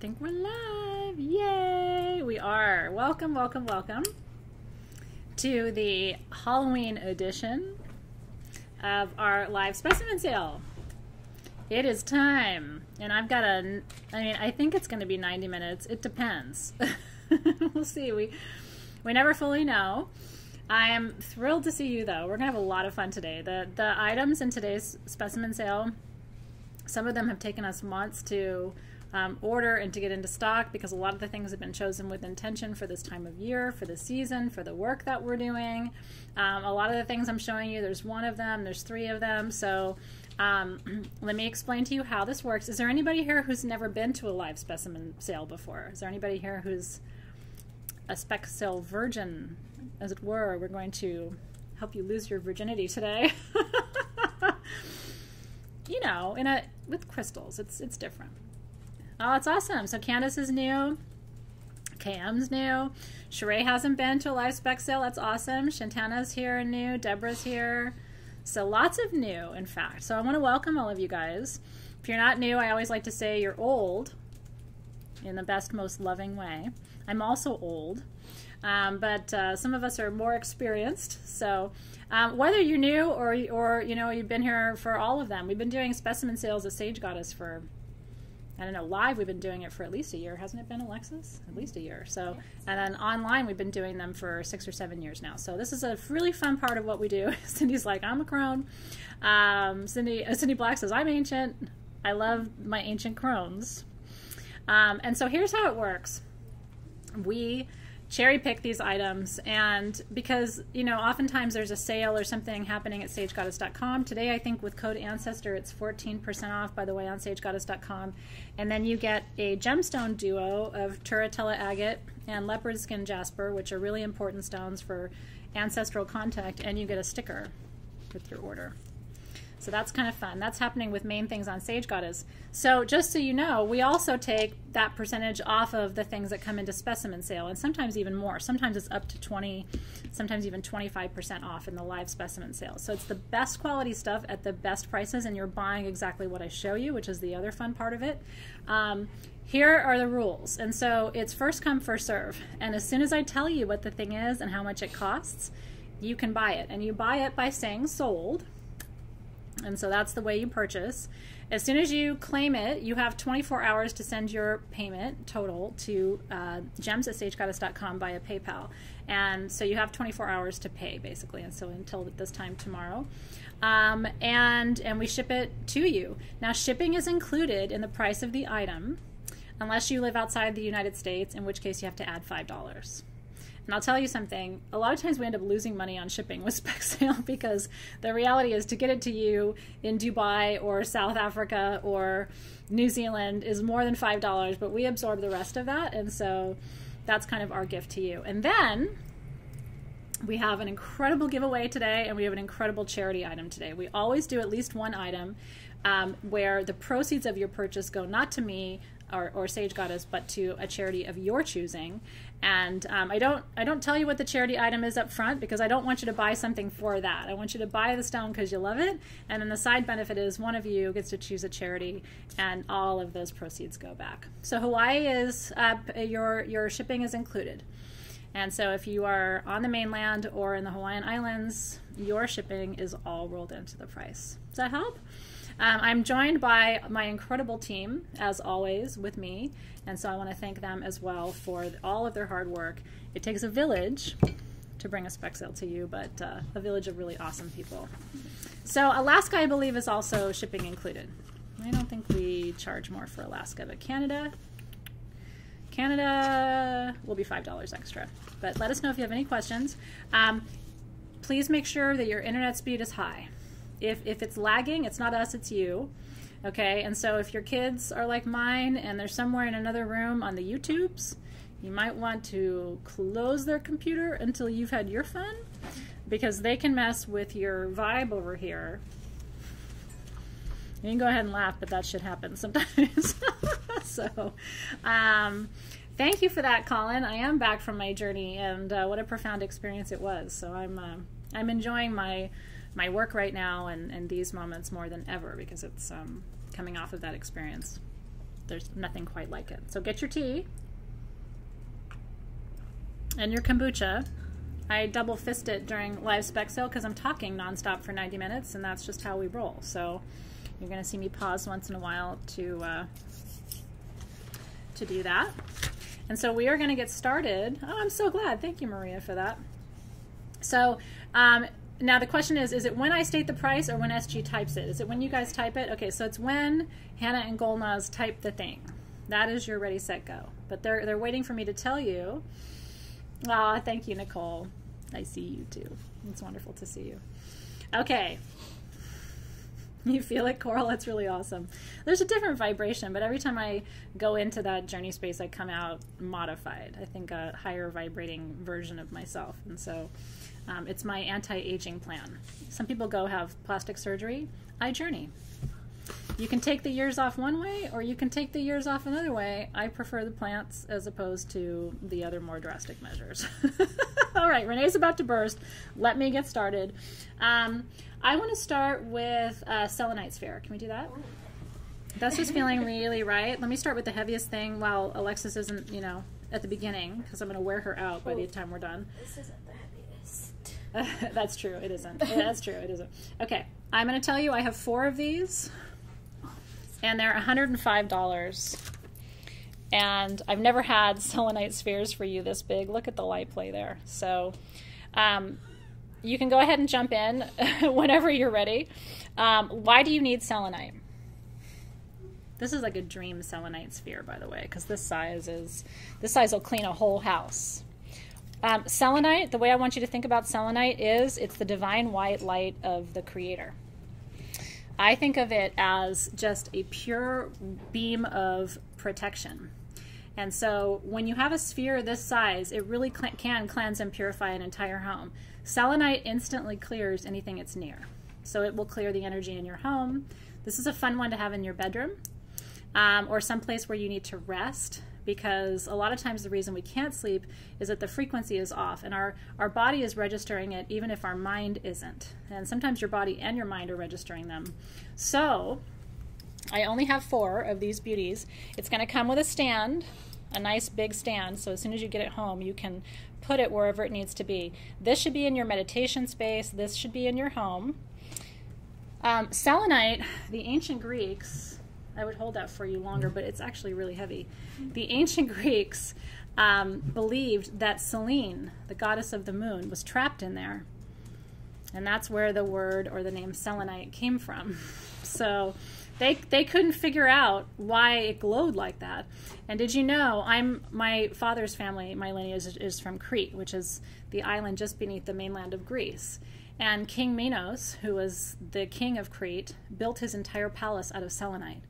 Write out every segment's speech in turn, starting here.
think we're live. Yay! We are. Welcome, welcome, welcome to the Halloween edition of our live specimen sale. It is time, and I've got a. I mean, I think it's going to be 90 minutes. It depends. we'll see. We we never fully know. I am thrilled to see you, though. We're gonna have a lot of fun today. the The items in today's specimen sale, some of them have taken us months to um, order and to get into stock because a lot of the things have been chosen with intention for this time of year, for the season, for the work that we're doing. Um, a lot of the things I'm showing you, there's one of them, there's three of them. So um, let me explain to you how this works. Is there anybody here who's never been to a live specimen sale before? Is there anybody here who's a spec sale virgin, as it were? We're going to help you lose your virginity today. you know, in a with crystals, it's it's different. Oh, it's awesome. So Candace is new. KM's new. Sheree hasn't been to a live spec sale. That's awesome. Shantana's here and new. Deborah's here. So lots of new, in fact. So I want to welcome all of you guys. If you're not new, I always like to say you're old in the best, most loving way. I'm also old, um, but uh, some of us are more experienced. So um, whether you're new or, or you know you've been here for all of them, we've been doing specimen sales at Sage Goddess for I don't know, live we've been doing it for at least a year, hasn't it been, Alexis? At least a year. So, and then online we've been doing them for six or seven years now. So this is a really fun part of what we do. Cindy's like, I'm a crone. Um, Cindy, uh, Cindy Black says, I'm ancient. I love my ancient crones. Um, and so here's how it works. We cherry pick these items. And because you know oftentimes there's a sale or something happening at sagegoddess.com today i think with code ancestor it's 14% off by the way on sagegoddess.com and then you get a gemstone duo of turritella agate and leopard skin jasper which are really important stones for ancestral contact and you get a sticker with your order so that's kind of fun. That's happening with main things on Sage Goddess. So just so you know, we also take that percentage off of the things that come into specimen sale, and sometimes even more. Sometimes it's up to 20, sometimes even 25% off in the live specimen sale. So it's the best quality stuff at the best prices, and you're buying exactly what I show you, which is the other fun part of it. Um, here are the rules. And so it's first come, first serve. And as soon as I tell you what the thing is and how much it costs, you can buy it. And you buy it by saying sold and so that's the way you purchase. As soon as you claim it, you have 24 hours to send your payment total to uh, gems at sagegoddess.com via PayPal. And so you have 24 hours to pay, basically. And so until this time tomorrow. Um, and, and we ship it to you. Now, shipping is included in the price of the item unless you live outside the United States, in which case you have to add $5. And I'll tell you something, a lot of times we end up losing money on shipping with spec sale because the reality is to get it to you in Dubai or South Africa or New Zealand is more than $5, but we absorb the rest of that. And so that's kind of our gift to you. And then we have an incredible giveaway today and we have an incredible charity item today. We always do at least one item um, where the proceeds of your purchase go not to me or, or Sage Goddess, but to a charity of your choosing. And um, I don't I don't tell you what the charity item is up front because I don't want you to buy something for that. I want you to buy the stone because you love it, and then the side benefit is one of you gets to choose a charity, and all of those proceeds go back. So Hawaii is uh, your your shipping is included. And so if you are on the mainland or in the Hawaiian Islands, your shipping is all rolled into the price. Does that help? Um, I'm joined by my incredible team, as always, with me, and so I want to thank them as well for all of their hard work. It takes a village to bring a spec sale to you, but uh, a village of really awesome people. So Alaska, I believe, is also shipping included. I don't think we charge more for Alaska, but Canada, Canada will be five dollars extra. But let us know if you have any questions. Um, please make sure that your internet speed is high if, if it's lagging, it's not us, it's you. Okay, and so if your kids are like mine and they're somewhere in another room on the YouTubes, you might want to close their computer until you've had your fun because they can mess with your vibe over here. You can go ahead and laugh, but that should happen sometimes. so, um, thank you for that, Colin. I am back from my journey, and uh, what a profound experience it was. So I'm uh, I'm enjoying my my work right now and, and these moments more than ever because it's um, coming off of that experience. there's nothing quite like it. So get your tea and your kombucha. I double fist it during live spec sale because I'm talking nonstop for 90 minutes, and that's just how we roll. So you're going to see me pause once in a while to uh, to do that. And so we are going to get started. Oh, I'm so glad. Thank you, Maria, for that. So um, now the question is, is it when I state the price or when SG types it? Is it when you guys type it? Okay, so it's when Hannah and Golnaz type the thing. That is your ready, set, go. But they're, they're waiting for me to tell you. Ah, thank you, Nicole. I see you too. It's wonderful to see you. Okay. You feel it, Coral? That's really awesome. There's a different vibration, but every time I go into that journey space, I come out modified. I think a higher vibrating version of myself. And so um, it's my anti aging plan. Some people go have plastic surgery. I journey. You can take the years off one way or you can take the years off another way. I prefer the plants as opposed to the other more drastic measures. All right, Renee's about to burst. Let me get started. Um, I want to start with uh, selenite sphere. Can we do that? That's just feeling really right. Let me start with the heaviest thing while Alexis isn't, you know, at the beginning because I'm going to wear her out by the time we're done. This heaviest. that's true. It isn't. That's true. It isn't. Okay. I'm going to tell you I have four of these and they're $105. And I've never had selenite spheres for you this big. Look at the light play there. So um, you can go ahead and jump in whenever you're ready. Um, why do you need selenite? This is like a dream selenite sphere, by the way, because this size is this size will clean a whole house. Um, selenite, the way I want you to think about selenite is it's the divine white light of the Creator. I think of it as just a pure beam of protection. And so when you have a sphere this size, it really can cleanse and purify an entire home. Selenite instantly clears anything it's near. So it will clear the energy in your home. This is a fun one to have in your bedroom um, or someplace where you need to rest because a lot of times the reason we can't sleep is that the frequency is off and our, our body is registering it even if our mind isn't. And sometimes your body and your mind are registering them. So I only have four of these beauties. It's going to come with a stand, a nice big stand. So as soon as you get it home, you can put it wherever it needs to be. This should be in your meditation space. This should be in your home. Um, selenite, the ancient Greeks, I would hold that for you longer, but it's actually really heavy. The ancient Greeks um, believed that Selene, the goddess of the moon, was trapped in there. And that's where the word or the name selenite came from. So they, they couldn't figure out why it glowed like that. And did you know, I'm my father's family, my lineage is, is from Crete, which is the island just beneath the mainland of Greece. And King Minos, who was the king of Crete, built his entire palace out of selenite.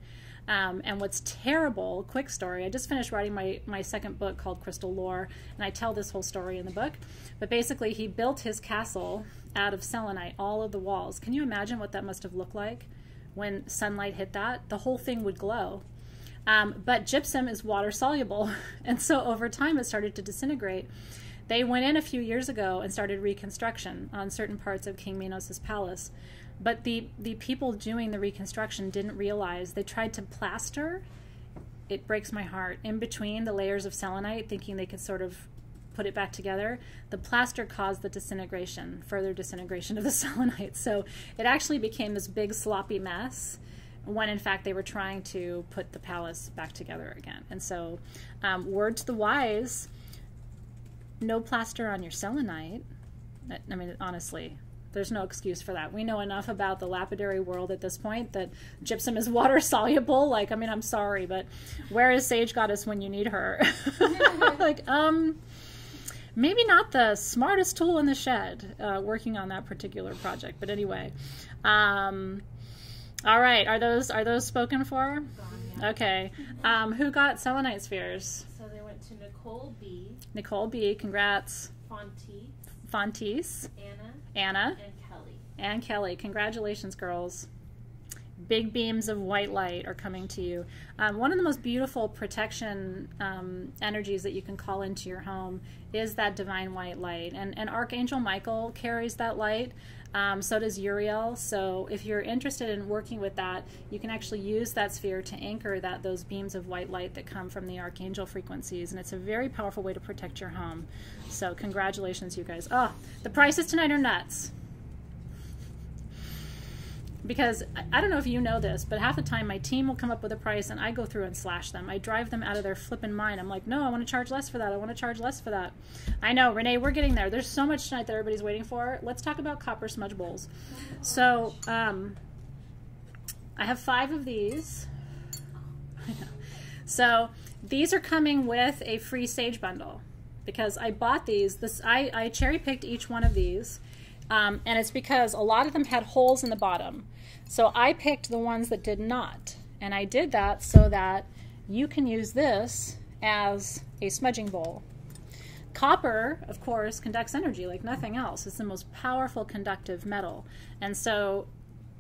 Um, and what's terrible, quick story, I just finished writing my, my second book called Crystal Lore, and I tell this whole story in the book. But basically, he built his castle out of selenite, all of the walls. Can you imagine what that must have looked like when sunlight hit that? The whole thing would glow. Um, but gypsum is water soluble, and so over time it started to disintegrate. They went in a few years ago and started reconstruction on certain parts of King Minos' palace. But the, the people doing the reconstruction didn't realize they tried to plaster. It breaks my heart. In between the layers of selenite, thinking they could sort of put it back together, the plaster caused the disintegration, further disintegration of the selenite. So it actually became this big sloppy mess when in fact they were trying to put the palace back together again. And so, um, word to the wise no plaster on your selenite. I mean, honestly, there's no excuse for that. We know enough about the lapidary world at this point that gypsum is water soluble. Like, I mean, I'm sorry, but where is Sage Goddess when you need her? like, um, maybe not the smartest tool in the shed uh, working on that particular project. But anyway, um, all right. Are those are those spoken for? Okay. Um, who got selenite spheres? So they went to Nicole B. Nicole B. Congrats. Fonte, Fontes, Anna, Anna, and Kelly. and Kelly. Congratulations, girls. Big beams of white light are coming to you. Um, one of the most beautiful protection um, energies that you can call into your home is that divine white light. And, and Archangel Michael carries that light. Um, so does Uriel. So if you're interested in working with that, you can actually use that sphere to anchor that those beams of white light that come from the archangel frequencies, and it's a very powerful way to protect your home. So congratulations, you guys. Oh, the prices tonight are nuts because I don't know if you know this, but half the time my team will come up with a price and I go through and slash them. I drive them out of their flipping mind. I'm like, no, I want to charge less for that. I want to charge less for that. I know, Renee, we're getting there. There's so much tonight that everybody's waiting for. Let's talk about copper smudge bowls. So, um, I have five of these. so these are coming with a free sage bundle because I bought these. This I, I cherry picked each one of these um, and it's because a lot of them had holes in the bottom. So I picked the ones that did not. And I did that so that you can use this as a smudging bowl. Copper, of course, conducts energy like nothing else. It's the most powerful conductive metal. And so,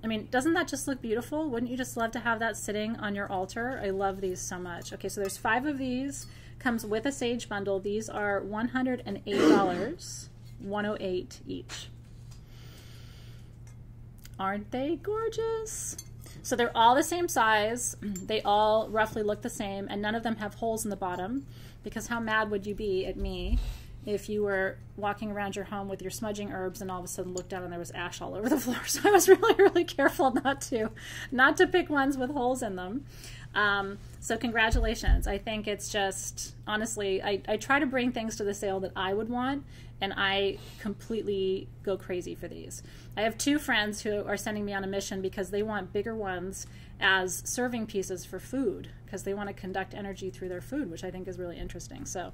I mean, doesn't that just look beautiful? Wouldn't you just love to have that sitting on your altar? I love these so much. Okay, so there's five of these. Comes with a sage bundle. These are $108, 108 each. Aren't they gorgeous? So they're all the same size. They all roughly look the same, and none of them have holes in the bottom. Because how mad would you be at me if you were walking around your home with your smudging herbs and all of a sudden looked down and there was ash all over the floor? So I was really, really careful not to, not to pick ones with holes in them. Um, so congratulations. I think it's just honestly, I, I try to bring things to the sale that I would want, and I completely go crazy for these. I have two friends who are sending me on a mission because they want bigger ones as serving pieces for food because they want to conduct energy through their food, which I think is really interesting. So,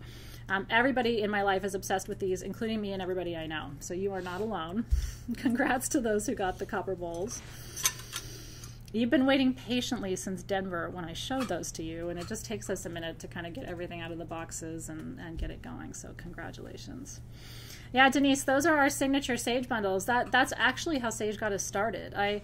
um, everybody in my life is obsessed with these, including me and everybody I know. So, you are not alone. Congrats to those who got the copper bowls. You've been waiting patiently since Denver when I showed those to you, and it just takes us a minute to kind of get everything out of the boxes and, and get it going. So, congratulations. Yeah, Denise, those are our signature Sage bundles. That that's actually how Sage got us started. I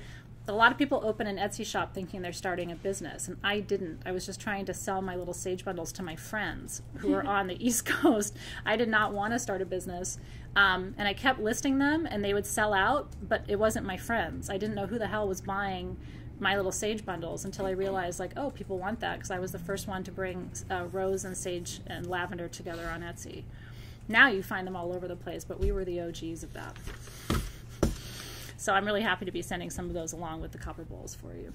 a lot of people open an Etsy shop thinking they're starting a business, and I didn't. I was just trying to sell my little Sage bundles to my friends who are on the East Coast. I did not want to start a business, um, and I kept listing them, and they would sell out, but it wasn't my friends. I didn't know who the hell was buying my little sage bundles until I realized, like, oh, people want that because I was the first one to bring uh, rose and sage and lavender together on Etsy. Now you find them all over the place, but we were the OGs of that. So I'm really happy to be sending some of those along with the copper bowls for you.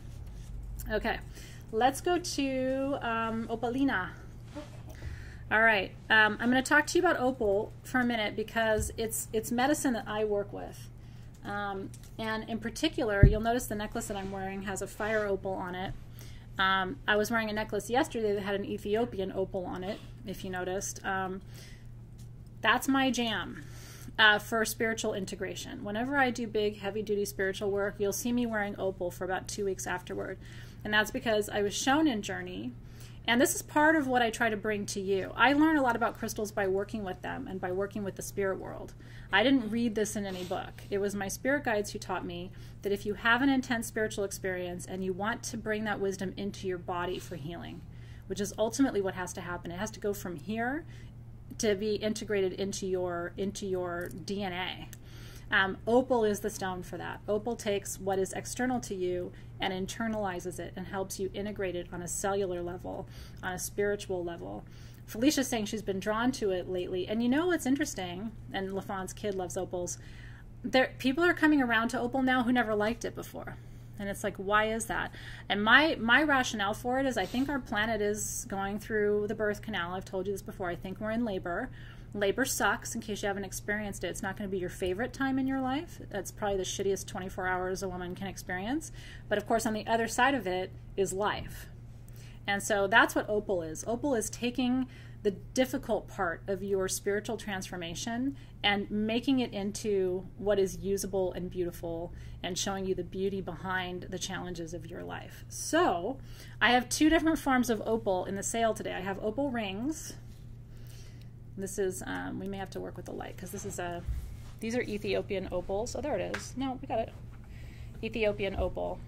Okay, let's go to um, Opalina. All right, um, I'm going to talk to you about opal for a minute because it's it's medicine that I work with, um, and in particular, you'll notice the necklace that I'm wearing has a fire opal on it. Um, I was wearing a necklace yesterday that had an Ethiopian opal on it, if you noticed. Um, that's my jam uh, for spiritual integration. Whenever I do big, heavy duty spiritual work, you'll see me wearing opal for about two weeks afterward. And that's because I was shown in Journey. And this is part of what I try to bring to you. I learn a lot about crystals by working with them and by working with the spirit world. I didn't read this in any book. It was my spirit guides who taught me that if you have an intense spiritual experience and you want to bring that wisdom into your body for healing, which is ultimately what has to happen. It has to go from here to be integrated into your into your DNA. Um, opal is the stone for that. Opal takes what is external to you and internalizes it and helps you integrate it on a cellular level, on a spiritual level. Felicia's saying she's been drawn to it lately. And you know what's interesting? And LaFon's kid loves opals. There, people are coming around to opal now who never liked it before and it's like why is that and my my rationale for it is i think our planet is going through the birth canal i've told you this before i think we're in labor labor sucks in case you haven't experienced it it's not going to be your favorite time in your life that's probably the shittiest 24 hours a woman can experience but of course on the other side of it is life and so that's what opal is opal is taking the difficult part of your spiritual transformation and making it into what is usable and beautiful and showing you the beauty behind the challenges of your life. So, I have two different forms of opal in the sale today. I have opal rings. This is, um, we may have to work with the light because this is a, these are Ethiopian opals. Oh, there it is. No, we got it. Ethiopian opal.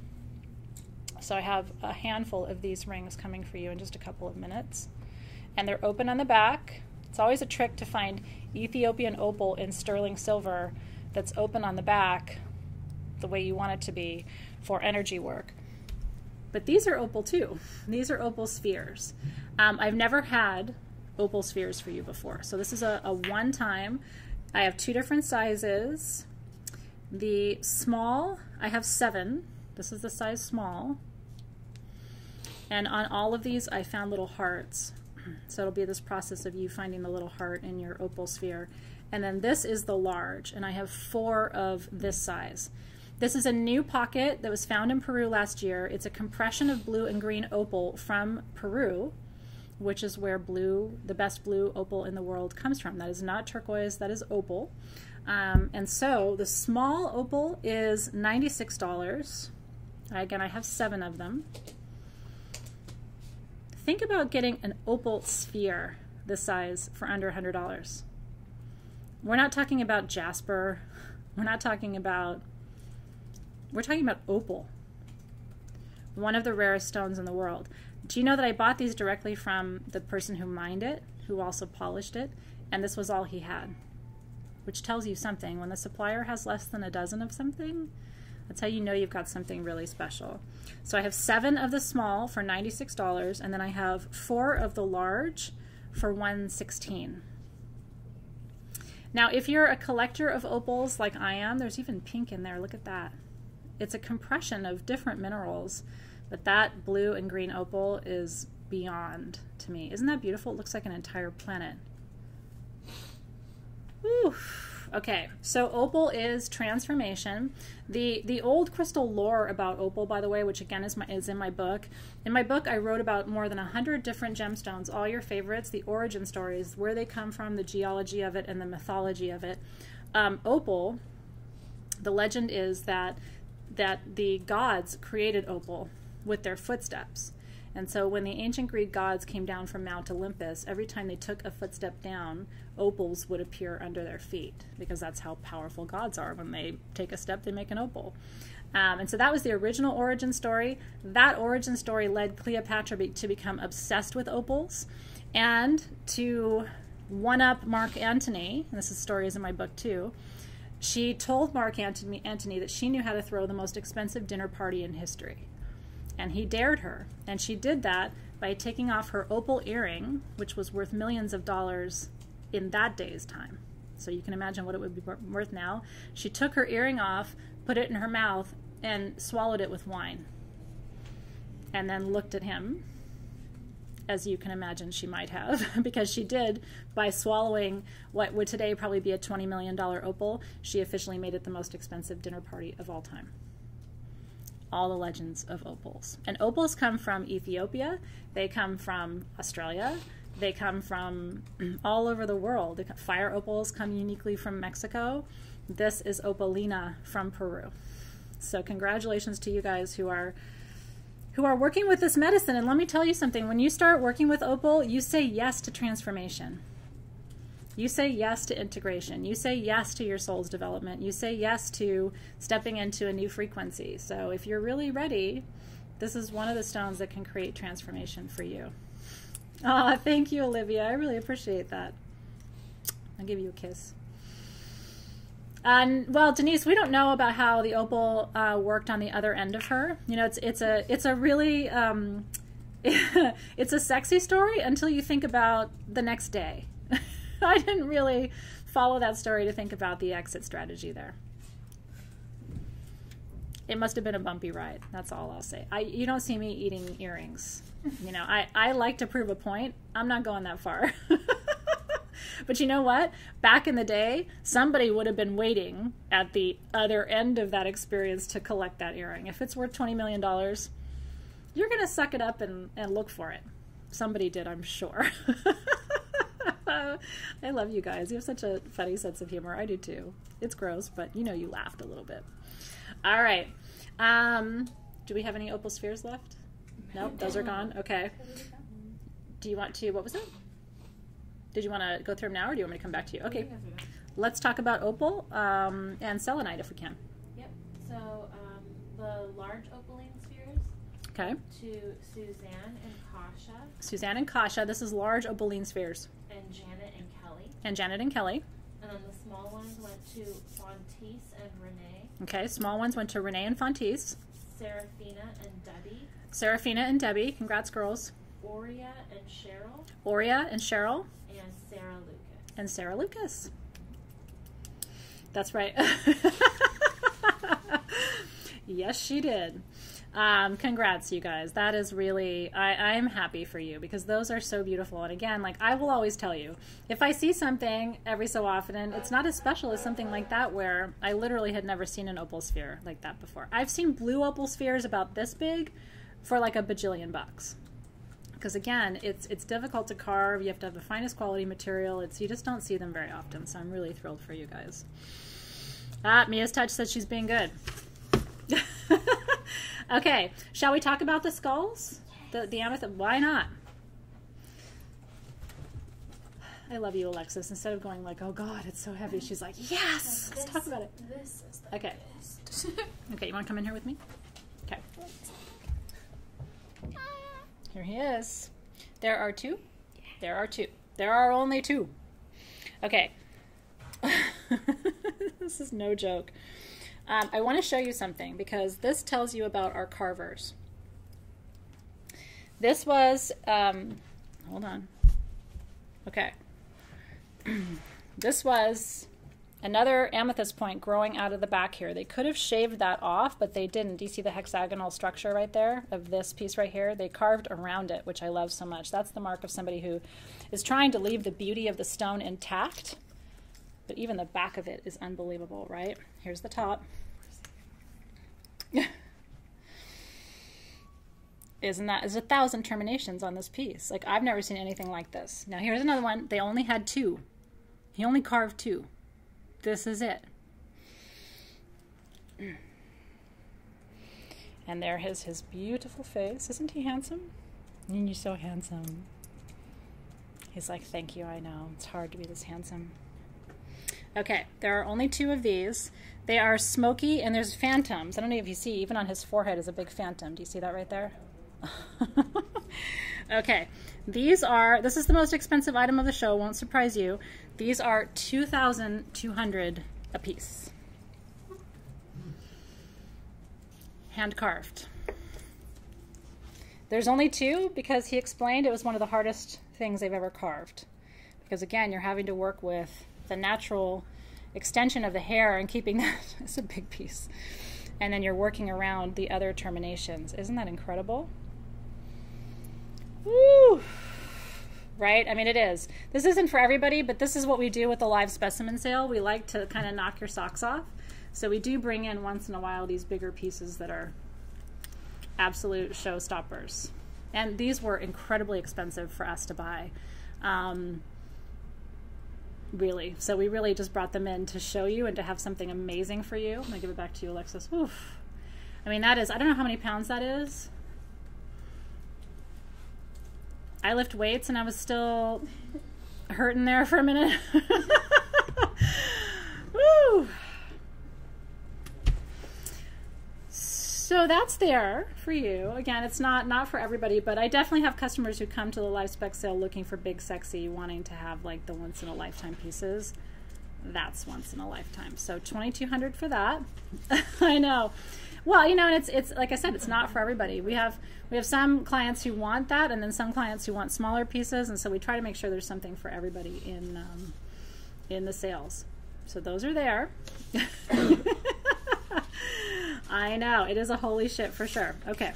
So I have a handful of these rings coming for you in just a couple of minutes. And they're open on the back. It's always a trick to find Ethiopian opal in sterling silver that's open on the back the way you want it to be for energy work. But these are opal too. These are opal spheres. Um, I've never had opal spheres for you before. So this is a, a one time. I have two different sizes. The small, I have seven. This is the size small. And on all of these, I found little hearts. So it'll be this process of you finding the little heart in your opal sphere. And then this is the large, and I have four of this size. This is a new pocket that was found in Peru last year. It's a compression of blue and green opal from Peru, which is where blue, the best blue opal in the world, comes from. That is not turquoise, that is opal. Um, and so the small opal is $96. Again, I have seven of them. Think about getting an opal sphere this size for under $100. We're not talking about jasper. We're not talking about, we're talking about opal, one of the rarest stones in the world. Do you know that I bought these directly from the person who mined it, who also polished it, and this was all he had, which tells you something. When the supplier has less than a dozen of something, that's how you know you've got something really special. So I have seven of the small for $96, and then I have four of the large for 116 Now, if you're a collector of opals like I am, there's even pink in there. Look at that. It's a compression of different minerals, but that blue and green opal is beyond to me. Isn't that beautiful? It looks like an entire planet. Oof. Okay, so opal is transformation. The the old crystal lore about opal, by the way, which again is my is in my book. In my book, I wrote about more than hundred different gemstones, all your favorites, the origin stories, where they come from, the geology of it, and the mythology of it. Um, opal, the legend is that that the gods created opal with their footsteps. And so when the ancient Greek gods came down from Mount Olympus, every time they took a footstep down, opals would appear under their feet because that's how powerful gods are. When they take a step, they make an opal. Um, and so that was the original origin story. That origin story led Cleopatra be- to become obsessed with opals and to one up Mark Antony. And this is stories in my book too. She told Mark Antony, Antony that she knew how to throw the most expensive dinner party in history and he dared her. And she did that by taking off her opal earring, which was worth millions of dollars in that day's time. So you can imagine what it would be worth now. She took her earring off, put it in her mouth, and swallowed it with wine. And then looked at him, as you can imagine she might have, because she did by swallowing what would today probably be a $20 million opal. She officially made it the most expensive dinner party of all time all the legends of opals. And opals come from Ethiopia, they come from Australia, they come from all over the world. Fire opals come uniquely from Mexico. This is opalina from Peru. So congratulations to you guys who are who are working with this medicine. And let me tell you something, when you start working with opal, you say yes to transformation. You say yes to integration. You say yes to your soul's development. You say yes to stepping into a new frequency. So if you're really ready, this is one of the stones that can create transformation for you. Oh, thank you, Olivia. I really appreciate that. I'll give you a kiss. And well, Denise, we don't know about how the opal uh, worked on the other end of her. You know, it's it's a it's a really um, it's a sexy story until you think about the next day. I didn't really follow that story to think about the exit strategy there. It must have been a bumpy ride. That's all I'll say. I you don't see me eating earrings. You know, I, I like to prove a point. I'm not going that far. but you know what? Back in the day, somebody would have been waiting at the other end of that experience to collect that earring. If it's worth $20 million, you're going to suck it up and, and look for it. Somebody did, I'm sure. I love you guys. You have such a funny sense of humor. I do too. It's gross, but you know you laughed a little bit. All right. Um, do we have any opal spheres left? Nope, those are gone. Okay. Do you want to? What was it? Did you want to go through them now, or do you want me to come back to you? Okay. Let's talk about opal um, and selenite if we can. Yep. So um, the large opaline spheres. Okay. To Suzanne and Kasha. Suzanne and Kasha. This is large opaline spheres. And Janet and Kelly. And Janet and Kelly. And then the small ones went to Fontis and Renee. Okay, small ones went to Renee and Fontis. Serafina and Debbie. Serafina and Debbie. Congrats, girls. Oria and Cheryl. Oria and Cheryl. And Sarah Lucas. And Sarah Lucas. That's right. yes, she did. Um, congrats, you guys. That is really, I, I'm happy for you because those are so beautiful. And again, like I will always tell you, if I see something every so often, and it's not as special as something like that where I literally had never seen an opal sphere like that before. I've seen blue opal spheres about this big for like a bajillion bucks. Because again, it's it's difficult to carve. You have to have the finest quality material. It's you just don't see them very often. So I'm really thrilled for you guys. Ah, Mia's touch says she's being good. okay, shall we talk about the skulls? The the amethyst. Why not? I love you, Alexis. Instead of going like, "Oh God, it's so heavy," she's like, "Yes, let's talk about it." This is the Okay. Okay, you want to come in here with me? Okay. Here he is. There are two. There are two. There are only two. Okay. this is no joke. Um, I want to show you something because this tells you about our carvers. This was, um, hold on. Okay. this was another amethyst point growing out of the back here. They could have shaved that off, but they didn't. Do you see the hexagonal structure right there of this piece right here? They carved around it, which I love so much. That's the mark of somebody who is trying to leave the beauty of the stone intact. But even the back of it is unbelievable, right? Here's the top. Isn't that is a thousand terminations on this piece? Like I've never seen anything like this. Now here's another one. They only had two. He only carved two this is it. And there is his beautiful face. Isn't he handsome? And you're so handsome. He's like, Thank you, I know. It's hard to be this handsome. Okay, there are only two of these. They are smoky and there's phantoms. I don't know if you see, even on his forehead is a big phantom. Do you see that right there? okay, these are, this is the most expensive item of the show, won't surprise you. These are 2,200 a piece. Hand carved. There's only two because he explained it was one of the hardest things they've ever carved. Because again, you're having to work with the natural extension of the hair and keeping that, it's a big piece. And then you're working around the other terminations. Isn't that incredible? Woo! Right? I mean, it is. This isn't for everybody, but this is what we do with the live specimen sale. We like to kind of knock your socks off. So we do bring in once in a while these bigger pieces that are absolute showstoppers. And these were incredibly expensive for us to buy. Um, really. So we really just brought them in to show you and to have something amazing for you. I'm to give it back to you, Alexis. Oof. I mean, that is, I don't know how many pounds that is. I lift weights and I was still hurting there for a minute. Woo! So that's there for you. Again, it's not not for everybody, but I definitely have customers who come to the live spec sale looking for big, sexy, wanting to have like the once in a lifetime pieces. That's once in a lifetime. So twenty two hundred for that. I know. Well, you know, and it's it's like I said, it's not for everybody. We have we have some clients who want that, and then some clients who want smaller pieces, and so we try to make sure there's something for everybody in um, in the sales. So those are there. I know it is a holy shit for sure. Okay,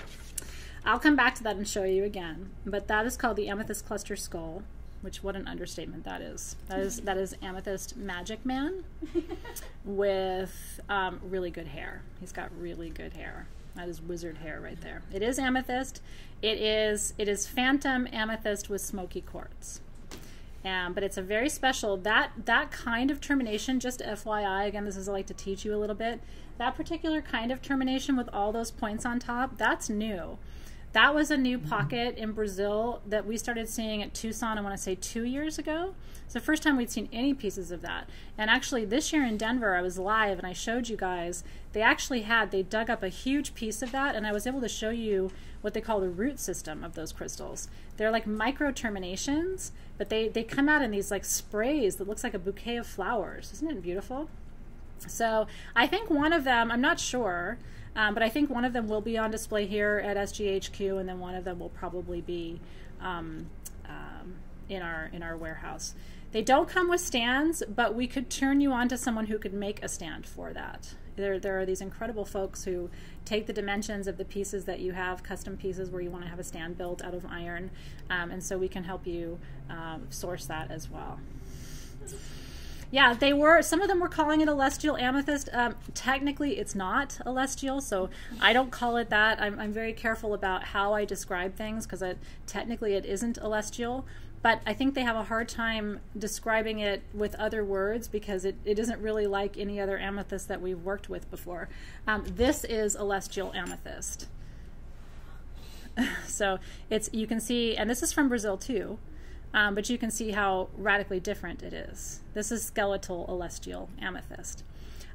I'll come back to that and show you again. But that is called the amethyst cluster skull. Which what an understatement that is. That is that is amethyst magic man with um, really good hair. He's got really good hair. That is wizard hair right there. It is amethyst. It is it is phantom amethyst with smoky quartz. Um, but it's a very special that that kind of termination. Just FYI, again, this is I like to teach you a little bit. That particular kind of termination with all those points on top, that's new. That was a new pocket in Brazil that we started seeing at Tucson, I want to say two years ago. It's the first time we'd seen any pieces of that. And actually, this year in Denver, I was live and I showed you guys, they actually had, they dug up a huge piece of that, and I was able to show you what they call the root system of those crystals. They're like micro terminations, but they, they come out in these like sprays that looks like a bouquet of flowers. Isn't it beautiful? So I think one of them, I'm not sure, um, but I think one of them will be on display here at SGHQ, and then one of them will probably be um, um, in our in our warehouse. They don't come with stands, but we could turn you on to someone who could make a stand for that. There, there are these incredible folks who take the dimensions of the pieces that you have, custom pieces where you want to have a stand built out of iron, um, and so we can help you um, source that as well. Yeah, they were. Some of them were calling it a celestial amethyst. Um, technically, it's not a celestial, so I don't call it that. I'm, I'm very careful about how I describe things because technically it isn't a celestial but I think they have a hard time describing it with other words because it, it isn't really like any other amethyst that we've worked with before. Um, this is a celestial amethyst. so it's you can see, and this is from Brazil too, um, but you can see how radically different it is. This is skeletal celestial amethyst.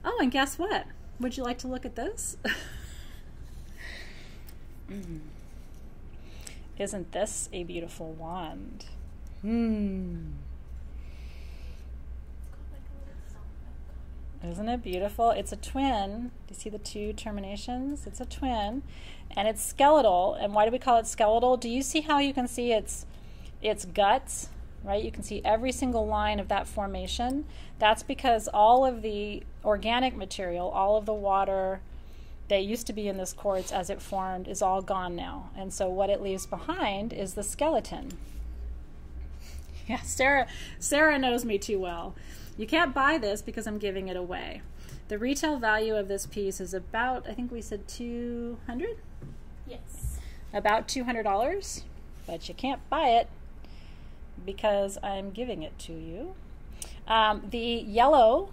Oh, and guess what? Would you like to look at this? mm. Isn't this a beautiful wand? Hmm. Isn't it beautiful? It's a twin. Do you see the two terminations? It's a twin. And it's skeletal. And why do we call it skeletal? Do you see how you can see its its guts? Right? You can see every single line of that formation. That's because all of the organic material, all of the water that used to be in this quartz as it formed is all gone now. And so what it leaves behind is the skeleton. Yeah, Sarah Sarah knows me too well. You can't buy this because I'm giving it away. The retail value of this piece is about I think we said 200? Yes. About $200, but you can't buy it because I'm giving it to you. Um, the yellow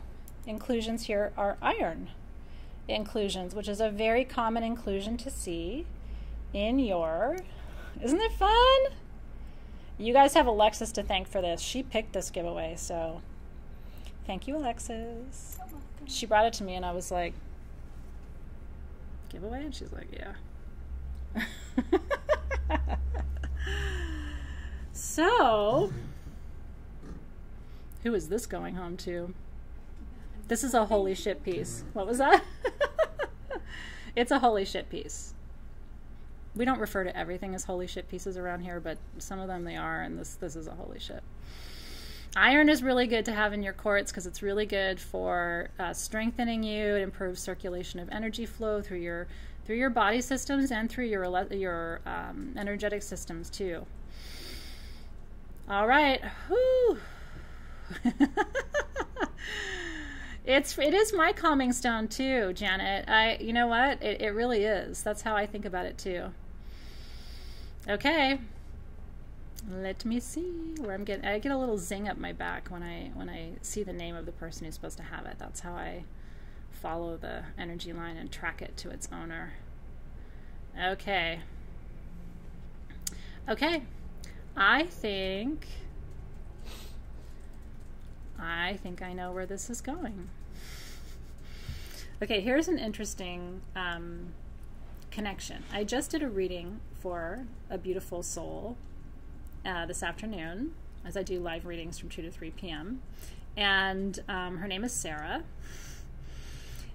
inclusions here are iron inclusions, which is a very common inclusion to see in your. Isn't it fun? You guys have Alexis to thank for this. She picked this giveaway, so thank you, Alexis. She brought it to me, and I was like, giveaway? And she's like, yeah. so, who is this going home to? This is a holy shit piece. What was that? it's a holy shit piece we don't refer to everything as holy shit pieces around here, but some of them they are, and this this is a holy shit. Iron is really good to have in your quartz because it's really good for uh, strengthening you. It improves circulation of energy flow through your through your body systems and through your your um, energetic systems too. All right, whoo. it's it is my calming stone too, Janet. I you know what? It, it really is. That's how I think about it too. Okay. Let me see where I'm getting. I get a little zing up my back when I when I see the name of the person who's supposed to have it. That's how I follow the energy line and track it to its owner. Okay. Okay. I think I think I know where this is going. Okay, here's an interesting um, connection. I just did a reading for A Beautiful Soul uh, this afternoon, as I do live readings from 2 to 3 p.m. And um, her name is Sarah.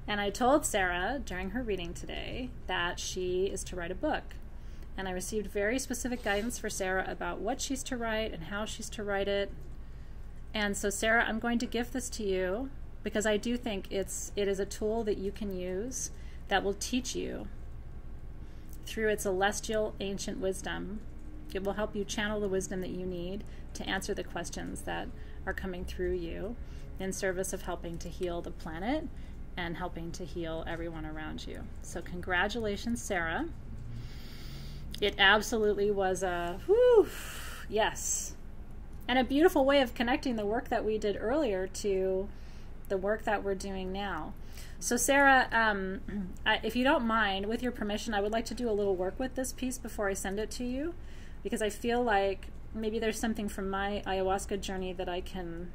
And I told Sarah during her reading today that she is to write a book. And I received very specific guidance for Sarah about what she's to write and how she's to write it. And so, Sarah, I'm going to give this to you because I do think it's it is a tool that you can use that will teach you through its celestial ancient wisdom. It will help you channel the wisdom that you need to answer the questions that are coming through you in service of helping to heal the planet and helping to heal everyone around you. So, congratulations, Sarah. It absolutely was a whew, yes, and a beautiful way of connecting the work that we did earlier to the work that we're doing now. So, Sarah, um, if you don't mind, with your permission, I would like to do a little work with this piece before I send it to you, because I feel like maybe there's something from my ayahuasca journey that I can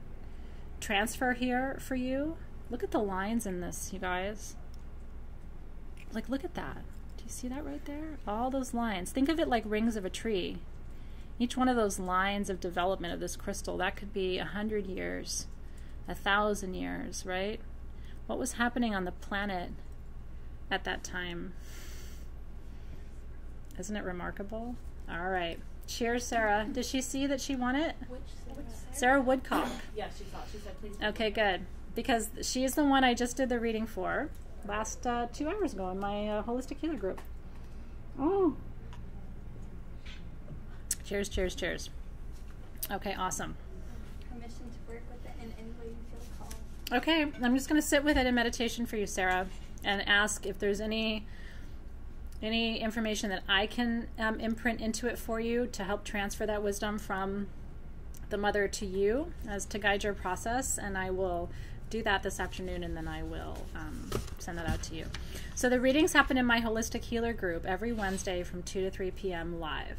transfer here for you. Look at the lines in this, you guys. Like, look at that. You see that right there? All those lines. Think of it like rings of a tree. Each one of those lines of development of this crystal, that could be a hundred years, a thousand years, right? What was happening on the planet at that time? Isn't it remarkable? All right. Cheers, Sarah. Did she see that she won it? Which, which Sarah Woodcock. Yeah, she saw. She said, please. Okay, good. Because she's the one I just did the reading for last uh, two hours ago in my uh, holistic healer group. Oh. Cheers, cheers, cheers. Okay, awesome. Permission to work with it in any way you feel called. Okay, I'm just going to sit with it in meditation for you, Sarah, and ask if there's any any information that I can um, imprint into it for you to help transfer that wisdom from the mother to you as to guide your process, and I will do that this afternoon, and then I will um, send that out to you. So the readings happen in my holistic healer group every Wednesday from 2 to 3 p.m. live.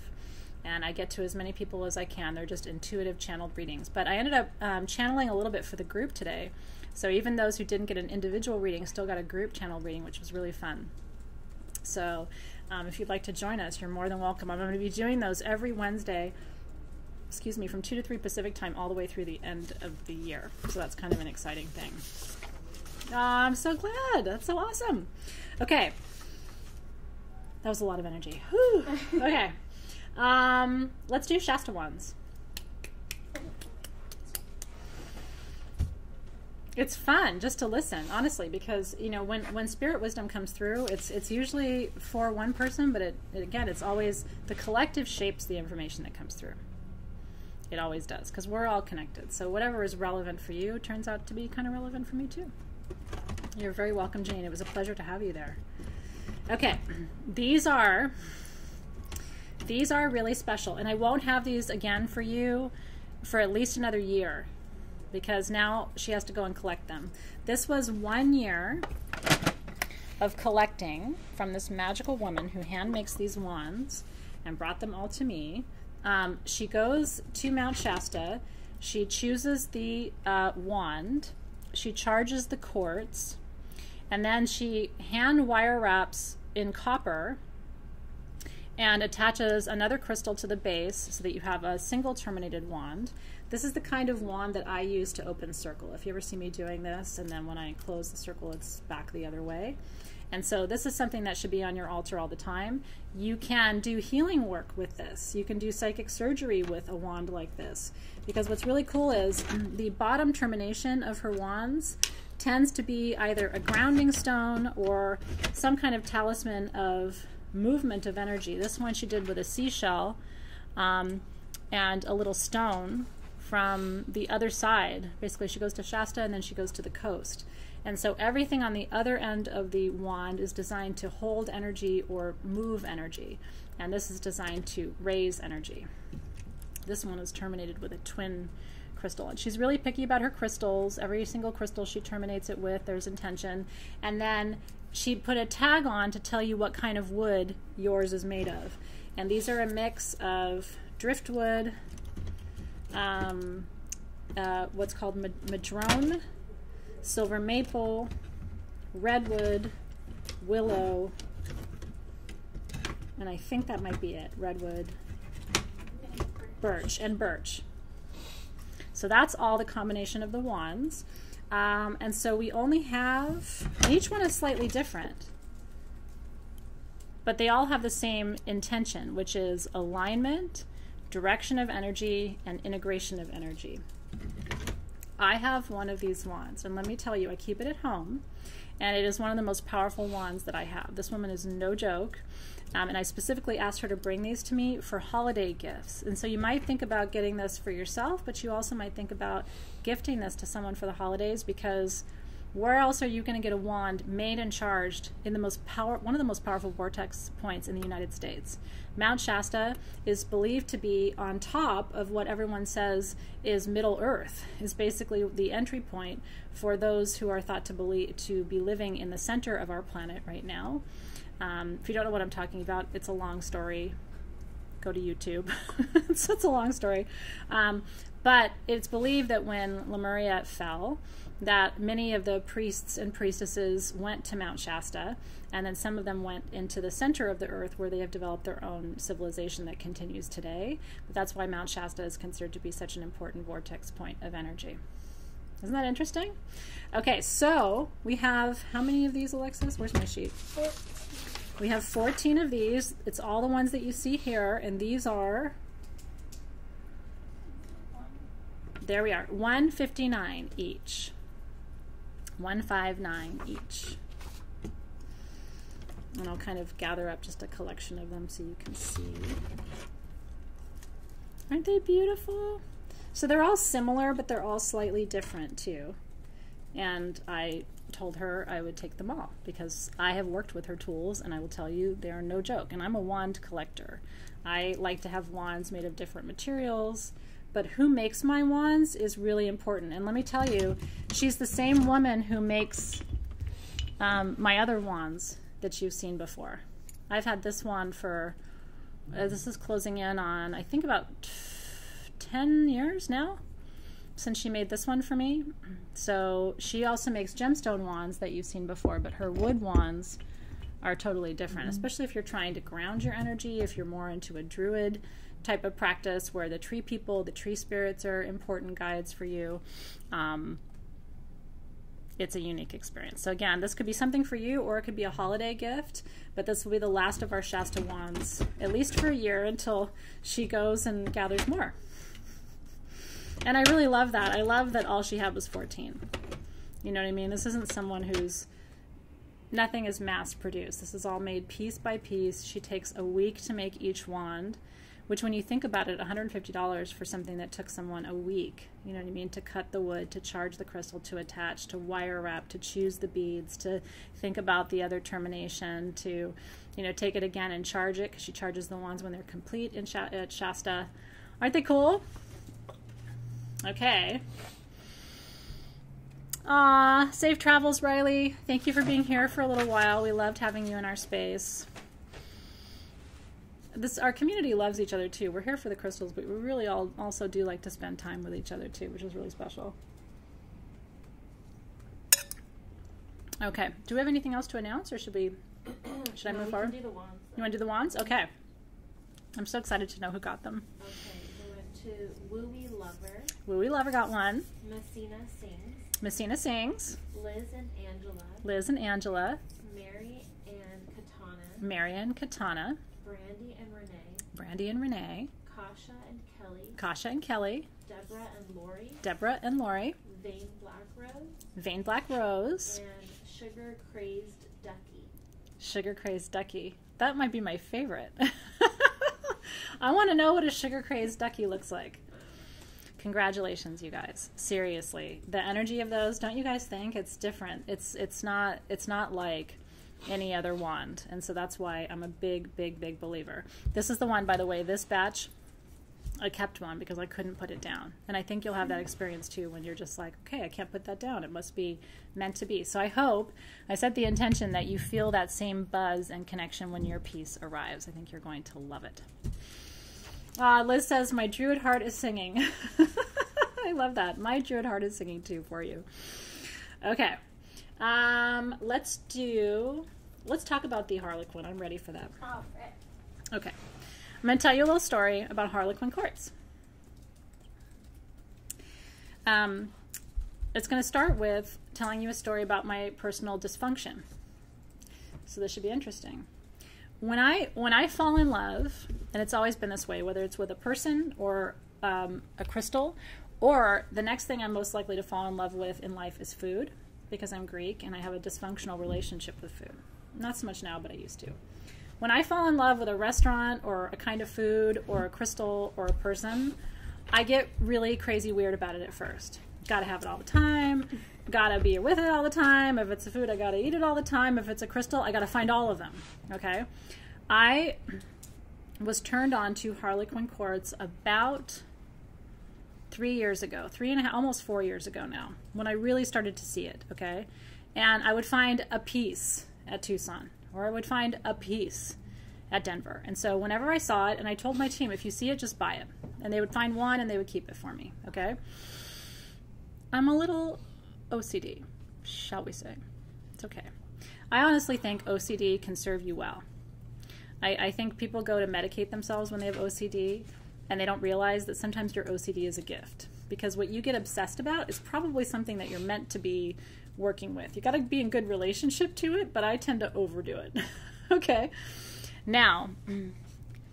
And I get to as many people as I can. They're just intuitive channeled readings. But I ended up um, channeling a little bit for the group today. So even those who didn't get an individual reading still got a group channel reading, which was really fun. So um, if you'd like to join us, you're more than welcome. I'm going to be doing those every Wednesday, excuse me, from 2 to 3 Pacific time all the way through the end of the year. So that's kind of an exciting thing. Oh, I'm so glad. That's so awesome. Okay. That was a lot of energy. Whew. Okay. Um, let's do Shasta ones. it's fun just to listen honestly because you know when when spirit wisdom comes through it's it's usually for one person but it, it again it's always the collective shapes the information that comes through it always does because we're all connected. So whatever is relevant for you turns out to be kind of relevant for me too. You're very welcome jane. It was a pleasure to have you there. Okay. These are these are really special and i won't have these again for you for at least another year because now she has to go and collect them. This was one year of collecting from this magical woman who hand makes these wands and brought them all to me. Um, she goes to Mount Shasta. She chooses the uh, wand. She charges the quartz. And then she hand wire wraps in copper and attaches another crystal to the base so that you have a single terminated wand. This is the kind of wand that I use to open circle. If you ever see me doing this, and then when I close the circle, it's back the other way. And so this is something that should be on your altar all the time. You can do healing work with this. You can do psychic surgery with a wand like this. Because what's really cool is the bottom termination of her wands tends to be either a grounding stone or some kind of talisman of movement of energy. This one she did with a seashell um, and a little stone from the other side. Basically, she goes to Shasta and then she goes to the coast. And so everything on the other end of the wand is designed to hold energy or move energy. And this is designed to raise energy. This one is terminated with a twin crystal. And she's really picky about her crystals. Every single crystal she terminates it with, there's intention. And then she put a tag on to tell you what kind of wood yours is made of. And these are a mix of driftwood, um, uh, what's called madrone, silver maple, redwood, willow, and I think that might be it. Redwood, birch, and birch. So that's all the combination of the wands. Um, and so we only have, each one is slightly different, but they all have the same intention, which is alignment direction of energy and integration of energy. I have one of these wands, and let me tell you, I keep it at home, and it is one of the most powerful wands that I have. This woman is no joke, um, and I specifically asked her to bring these to me for holiday gifts. And so you might think about getting this for yourself, but you also might think about gifting this to someone for the holidays because where else are you going to get a wand made and charged in the most power one of the most powerful vortex points in the United States? Mount Shasta is believed to be on top of what everyone says is Middle Earth. Is basically the entry point for those who are thought to believe to be living in the center of our planet right now. Um, if you don't know what I'm talking about, it's a long story. Go to YouTube. so it's a long story. Um, but it's believed that when Lemuria fell, that many of the priests and priestesses went to Mount Shasta, and then some of them went into the center of the earth where they have developed their own civilization that continues today. But that's why Mount Shasta is considered to be such an important vortex point of energy. Isn't that interesting? Okay, so we have how many of these, Alexis? Where's my sheet? We have 14 of these. It's all the ones that you see here, and these are, there we are, 159 each. 159 each. And I'll kind of gather up just a collection of them so you can see. Aren't they beautiful? So they're all similar, but they're all slightly different too. And I told her I would take them all because I have worked with her tools and I will tell you they are no joke. And I'm a wand collector. I like to have wands made of different materials, but who makes my wands is really important. And let me tell you, she's the same woman who makes um, my other wands that you've seen before. I've had this wand for, uh, this is closing in on, I think about 10 years now since she made this one for me. So she also makes gemstone wands that you've seen before, but her wood wands are totally different, especially if you're trying to ground your energy, if you're more into a druid type of practice where the tree people, the tree spirits are important guides for you. Um, it's a unique experience. So again, this could be something for you or it could be a holiday gift, but this will be the last of our Shasta wands, at least for a year until she goes and gathers more. And I really love that. I love that all she had was 14. You know what I mean? This isn't someone who's nothing is mass produced. This is all made piece by piece. She takes a week to make each wand, which when you think about it, $150 for something that took someone a week, you know what I mean, to cut the wood, to charge the crystal, to attach, to wire wrap, to choose the beads, to think about the other termination, to, you know, take it again and charge it because she charges the wands when they're complete in at Shasta. Aren't they cool? Okay. Aw, safe travels, Riley. Thank you for being here for a little while. We loved having you in our space. This our community loves each other too. We're here for the crystals, but we really all also do like to spend time with each other too, which is really special. Okay. Do we have anything else to announce, or should we? Should I No, move forward? Can do the wands. You want to do the wands? Okay. I'm so excited to know who got them. Okay, we went to Wooey Lover, Wooey Lover got one. Messina Sings, Messina sings. Liz and Angela, Liz and Angela. Mary and Katana, Marion, Katana. Brandy and Brandy and Renee. Kasha and Kelly, Kasha and Kelly. Deborah and Lori, Deborah and Lori. Vane Black Rose, Vein Black Rose. and Sugar Crazed Ducky. Sugar Crazed Ducky. That might be my favorite. I want to know what a sugar crazed ducky looks like. Congratulations, you guys. Seriously, the energy of those, don't you guys think it's different? It's it's not it's not like any other wand, and so that's why I'm a big big big believer. This is the one, by the way. This batch, I kept one because I couldn't put it down, and I think you'll have that experience too when you're just like, okay, I can't put that down. It must be meant to be. So I hope I set the intention that you feel that same buzz and connection when your piece arrives. I think you're going to love it. Uh, Liz says, My druid heart is singing. I love that. My druid heart is singing too for you. Okay. Um, let's do, let's talk about the Harlequin. I'm ready for that. Oh. Okay. I'm going to tell you a little story about Harlequin quartz. Um, it's going to start with telling you a story about my personal dysfunction. So this should be interesting. When I when I fall in love, and it's always been this way, whether it's with a person or um, a crystal, or the next thing I'm most likely to fall in love with in life is food, because I'm Greek and I have a dysfunctional relationship with food. Not so much now, but I used to. When I fall in love with a restaurant or a kind of food or a crystal or a person, I get really crazy weird about it at first. Gotta have it all the time. Gotta be with it all the time. If it's a food, I gotta eat it all the time. If it's a crystal, I gotta find all of them. Okay? I was turned on to Harlequin quartz about three years ago, three and a half, almost four years ago now, when I really started to see it. Okay? And I would find a piece at Tucson, or I would find a piece at Denver. And so whenever I saw it, and I told my team, if you see it, just buy it. And they would find one and they would keep it for me. Okay? I'm a little OCD, shall we say. It's okay. I honestly think OCD can serve you well. I, I think people go to medicate themselves when they have OCD and they don't realize that sometimes your OCD is a gift. because what you get obsessed about is probably something that you're meant to be working with. You got to be in good relationship to it, but I tend to overdo it. okay. Now,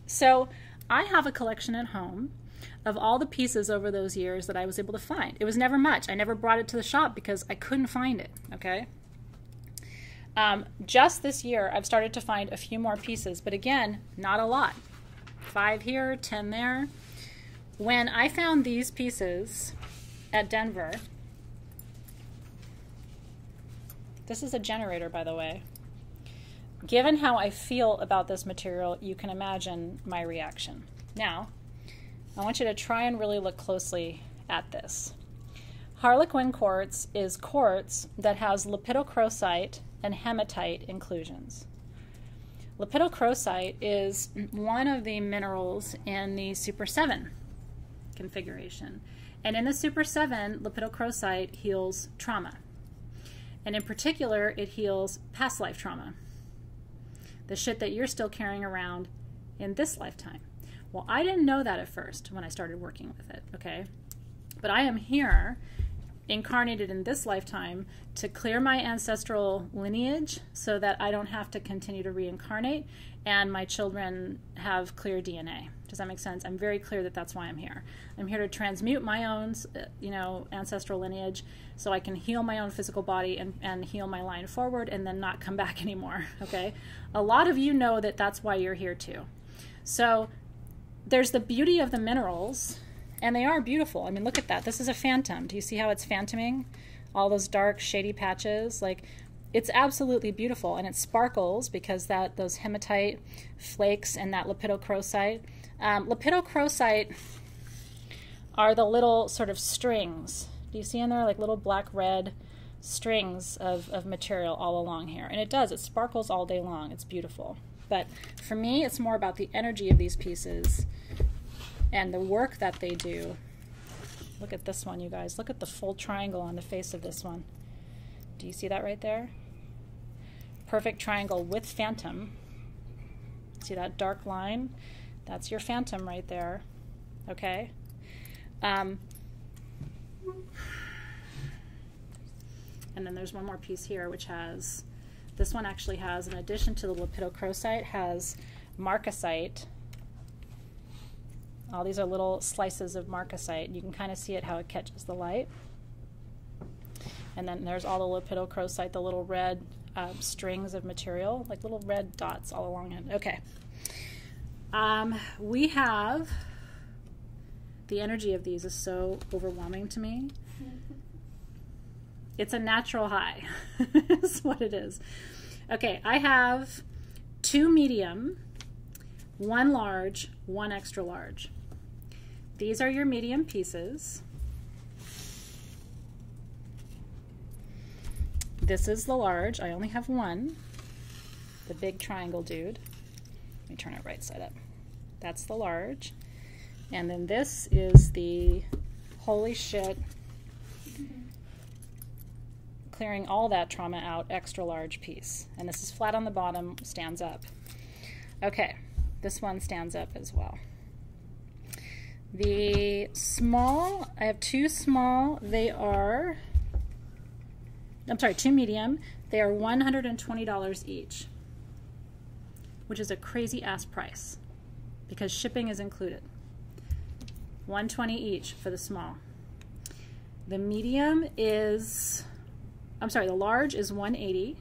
so I have a collection at home of all the pieces over those years that I was able to find. It was never much. I never brought it to the shop because I couldn't find it. Okay. Um, just this year, I've started to find a few more pieces, but again, not a lot. Five here, ten there. When I found these pieces at Denver, this is a generator, by the way. Given how I feel about this material, you can imagine my reaction. Now, I want you to try and really look closely at this. Harlequin quartz is quartz that has lepidocrocite and hematite inclusions. Lepidocrocite is one of the minerals in the Super 7 configuration. And in the Super 7, lepidocrocite heals trauma. And in particular, it heals past life trauma. The shit that you're still carrying around in this lifetime. Well, I didn't know that at first when I started working with it, okay? But I am here incarnated in this lifetime to clear my ancestral lineage so that I don't have to continue to reincarnate and my children have clear DNA. Does that make sense? I'm very clear that that's why I'm here. I'm here to transmute my own, uh, you know, ancestral lineage so I can heal my own physical body and, and heal my line forward and then not come back anymore, okay? A lot of you know that that's why you're here too. So there's the beauty of the minerals and they are beautiful. I mean, look at that. This is a phantom. Do you see how it's phantoming? All those dark, shady patches. Like, it's absolutely beautiful, and it sparkles because that those hematite flakes and that lepidocrocite. Um, are the little sort of strings. Do you see in there like little black red strings of, of material all along here? And it does. It sparkles all day long. It's beautiful. But for me, it's more about the energy of these pieces and the work that they do. Look at this one, you guys. Look at the full triangle on the face of this one. Do you see that right there? Perfect triangle with phantom. See that dark line? That's your phantom right there. Okay? Um, and then there's one more piece here which has, this one actually has, in addition to the lepidocrocite, has marcasite all these are little slices of marcasite. You can kind of see it how it catches the light. And then there's all the lepidocrocite, the little red um, strings of material, like little red dots all along it. Okay. Um, we have the energy of these is so overwhelming to me. It's a natural high, is what it is. Okay, I have two medium, one large, one extra large. These are your medium pieces. This is the large. I only have one. The big triangle dude. Let me turn it right side up. That's the large. And then this is the holy shit clearing all that trauma out extra large piece. And this is flat on the bottom, stands up. Okay, this one stands up as well. The small, I have two small. They are, I'm sorry, two medium. They are $120 each, which is a crazy ass price because shipping is included. 120 each for the small. The medium is, I'm sorry, the large is 180.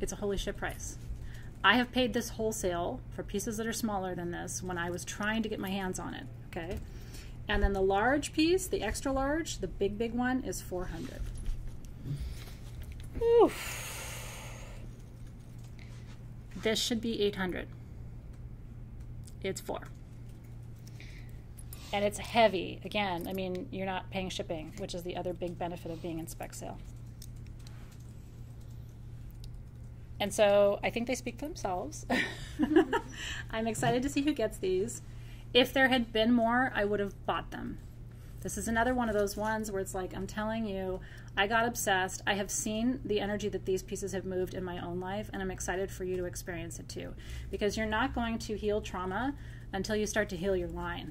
It's a holy shit price. I have paid this wholesale for pieces that are smaller than this when I was trying to get my hands on it, okay? And then the large piece, the extra large, the big, big one is 400. Oof. This should be 800. It's four. And it's heavy. Again, I mean, you're not paying shipping, which is the other big benefit of being in spec sale. And so I think they speak for themselves. I'm excited to see who gets these. If there had been more, I would have bought them. This is another one of those ones where it's like, I'm telling you, I got obsessed. I have seen the energy that these pieces have moved in my own life, and I'm excited for you to experience it too. Because you're not going to heal trauma until you start to heal your line.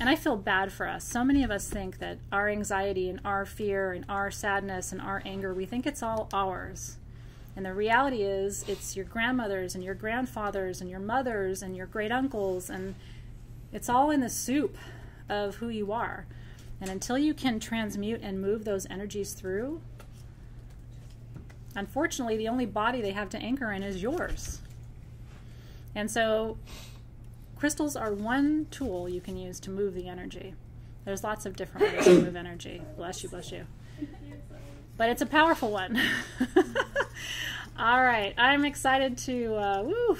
and I feel bad for us. So many of us think that our anxiety and our fear and our sadness and our anger, we think it's all ours. And the reality is, it's your grandmother's and your grandfather's and your mother's and your great uncles, and it's all in the soup of who you are. And until you can transmute and move those energies through, unfortunately, the only body they have to anchor in is yours. And so, crystals are one tool you can use to move the energy. There's lots of different ways to move energy. Bless you, bless you. But it's a powerful one. All right, I'm excited to. Uh, woo,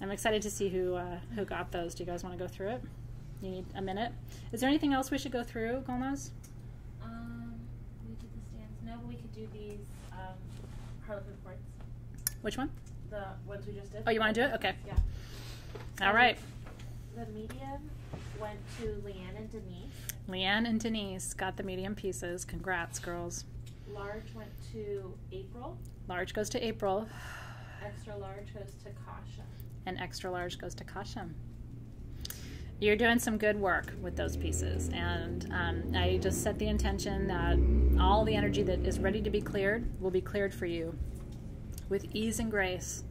I'm excited to see who uh, who got those. Do you guys want to go through it? You need a minute. Is there anything else we should go through, Golnaz? Um, we did the stands. No, but we could do these um, Harlequin quartz. Which one? The ones we just did. Oh, you want to do it? Okay. Yeah. All Um, right. The medium went to Leanne and Denise. Leanne and Denise got the medium pieces. Congrats, girls. Large went to April. Large goes to April, Extra large goes to Kasha. and extra large goes to Kasha. You're doing some good work with those pieces, and um, I just set the intention that all the energy that is ready to be cleared will be cleared for you with ease and grace.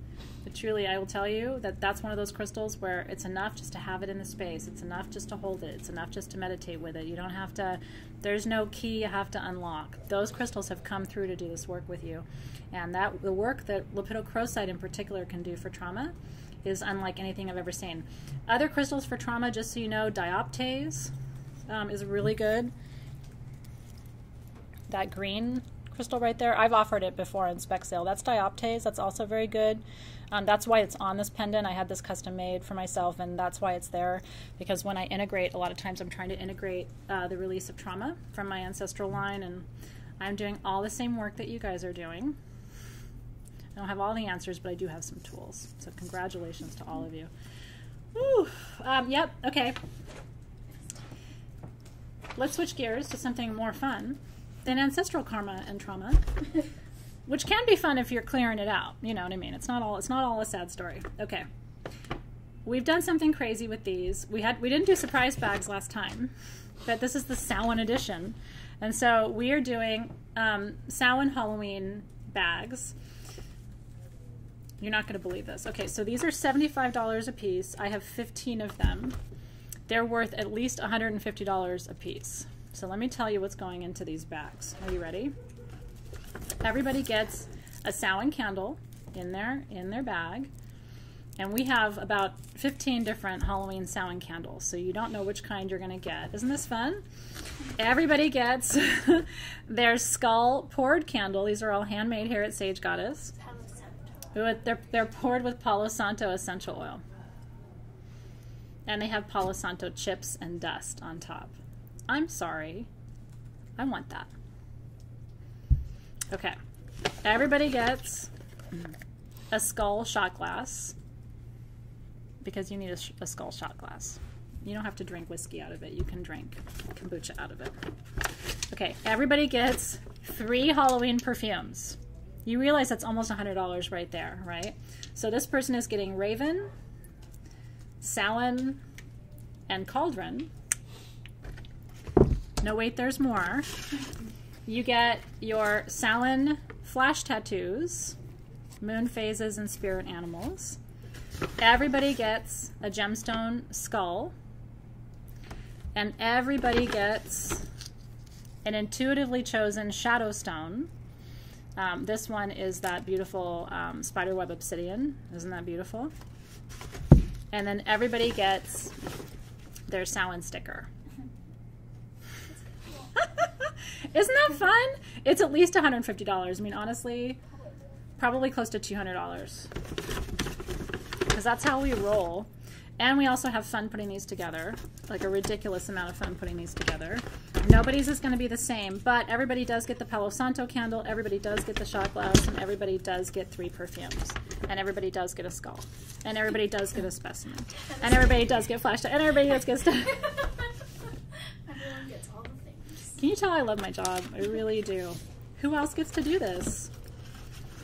But truly, I will tell you that that's one of those crystals where it's enough just to have it in the space. It's enough just to hold it. It's enough just to meditate with it. You don't have to, there's no key you have to unlock. Those crystals have come through to do this work with you. And that the work that lepidocrocite in particular can do for trauma is unlike anything I've ever seen. Other crystals for trauma, just so you know, dioptase um, is really good. That green crystal right there, I've offered it before in spec sale. That's dioptase. That's also very good. Um, that's why it's on this pendant. I had this custom made for myself, and that's why it's there. Because when I integrate, a lot of times I'm trying to integrate uh, the release of trauma from my ancestral line, and I'm doing all the same work that you guys are doing. I don't have all the answers, but I do have some tools. So congratulations to all of you. Whew. Um, yep. Okay. Let's switch gears to something more fun than ancestral karma and trauma, which can be fun if you're clearing it out. You know what I mean? It's not all. It's not all a sad story. Okay. We've done something crazy with these. We had we didn't do surprise bags last time, but this is the Samhain edition, and so we are doing um, Samhain Halloween bags. You're not going to believe this. Okay, so these are $75 a piece. I have 15 of them. They're worth at least $150 a piece. So let me tell you what's going into these bags. Are you ready? Everybody gets a Samhain candle in their in their bag. And we have about 15 different Halloween Samhain candles, so you don't know which kind you're going to get. Isn't this fun? Everybody gets their skull poured candle. These are all handmade here at Sage Goddess. Palo Santo. They're, they're poured with Palo Santo essential oil. And they have Palo Santo chips and dust on top. I'm sorry. I want that. Okay. Everybody gets a skull shot glass because you need a, a skull shot glass. You don't have to drink whiskey out of it. You can drink kombucha out of it. Okay, everybody gets three Halloween perfumes. You realize that's almost $100 right there, right? So this person is getting Raven, Samhain, and Cauldron. No, wait, there's more. You get your Samhain flash tattoos, moon phases, and spirit animals. Everybody gets a gemstone skull. And everybody gets an intuitively chosen shadow stone. Um, this one is that beautiful um, spiderweb obsidian. Isn't that beautiful? And then everybody gets their Samhain sticker. Isn't that fun? It's at least $150. I mean, honestly, probably close to $200. Because that's how we roll. And we also have fun putting these together, like a ridiculous amount of fun putting these together. Nobody's is going to be the same, but everybody does get the Palo Santo candle, everybody does get the shot glass, and everybody does get three perfumes. And everybody does get a skull. And everybody does get a specimen. And everybody does get flash, and everybody does get stuff. Everyone gets all. Can you tell I love my job? I really do. Who else gets to do this?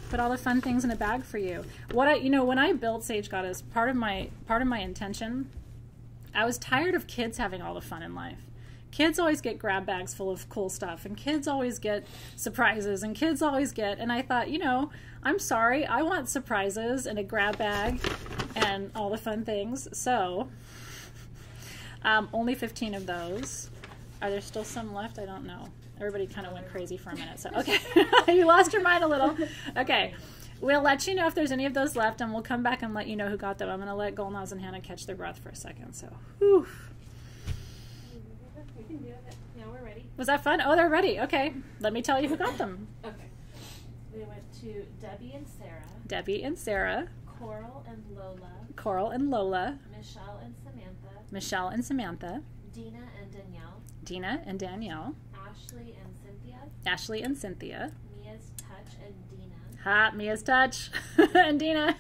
Put all the fun things in a bag for you. What I, you know, when I built Sage Goddess, part of my part of my intention I was tired of kids having all the fun in life. Kids always get grab bags full of cool stuff, and kids always get surprises, and kids always get. And I thought, you know, I'm sorry, I want surprises and a grab bag and all the fun things. So, um, only 15 of those. Are there still some left? I don't know. Everybody kind of went crazy for a minute. So, okay. you lost your mind a little. Okay. We'll let you know if there's any of those left, and we'll come back and let you know who got them. I'm going to let Golnaz and Hannah catch their breath for a second. So, whew. We can do it. Yeah, we're ready. Was that fun? Oh, they're ready. Okay. Let me tell you who got them Okay. We went to Debbie and Sarah, Debbie and Sarah, Coral and Lola, Coral and Lola, Michelle and Samantha, Michelle and Samantha, Dina and Danielle, Dina and Danielle, Ashley and Cynthia, Ashley and Cynthia, Mia's Touch and Dina, Hot Mia's Touch, and Dina,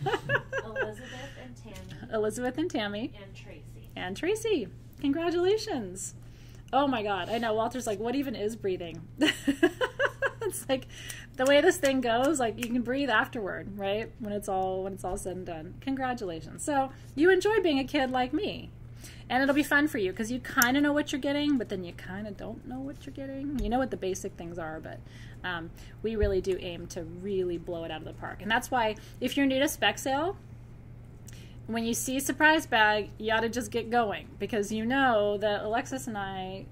Elizabeth and Tammy, Elizabeth and Tammy, and Tracy. and Tracy. Congratulations. Oh my God. I know. Walter's like, what even is breathing? it's like the way this thing goes, like you can breathe afterward, right? When it's all when it's all said and done. Congratulations. So you enjoy being a kid like me. And it'll be fun for you because you kind of know what you're getting, but then you kind of don't know what you're getting. You know what the basic things are, but um, we really do aim to really blow it out of the park. And that's why if you're new to spec sale, when you see surprise bag, you ought to just get going because you know that Alexis and I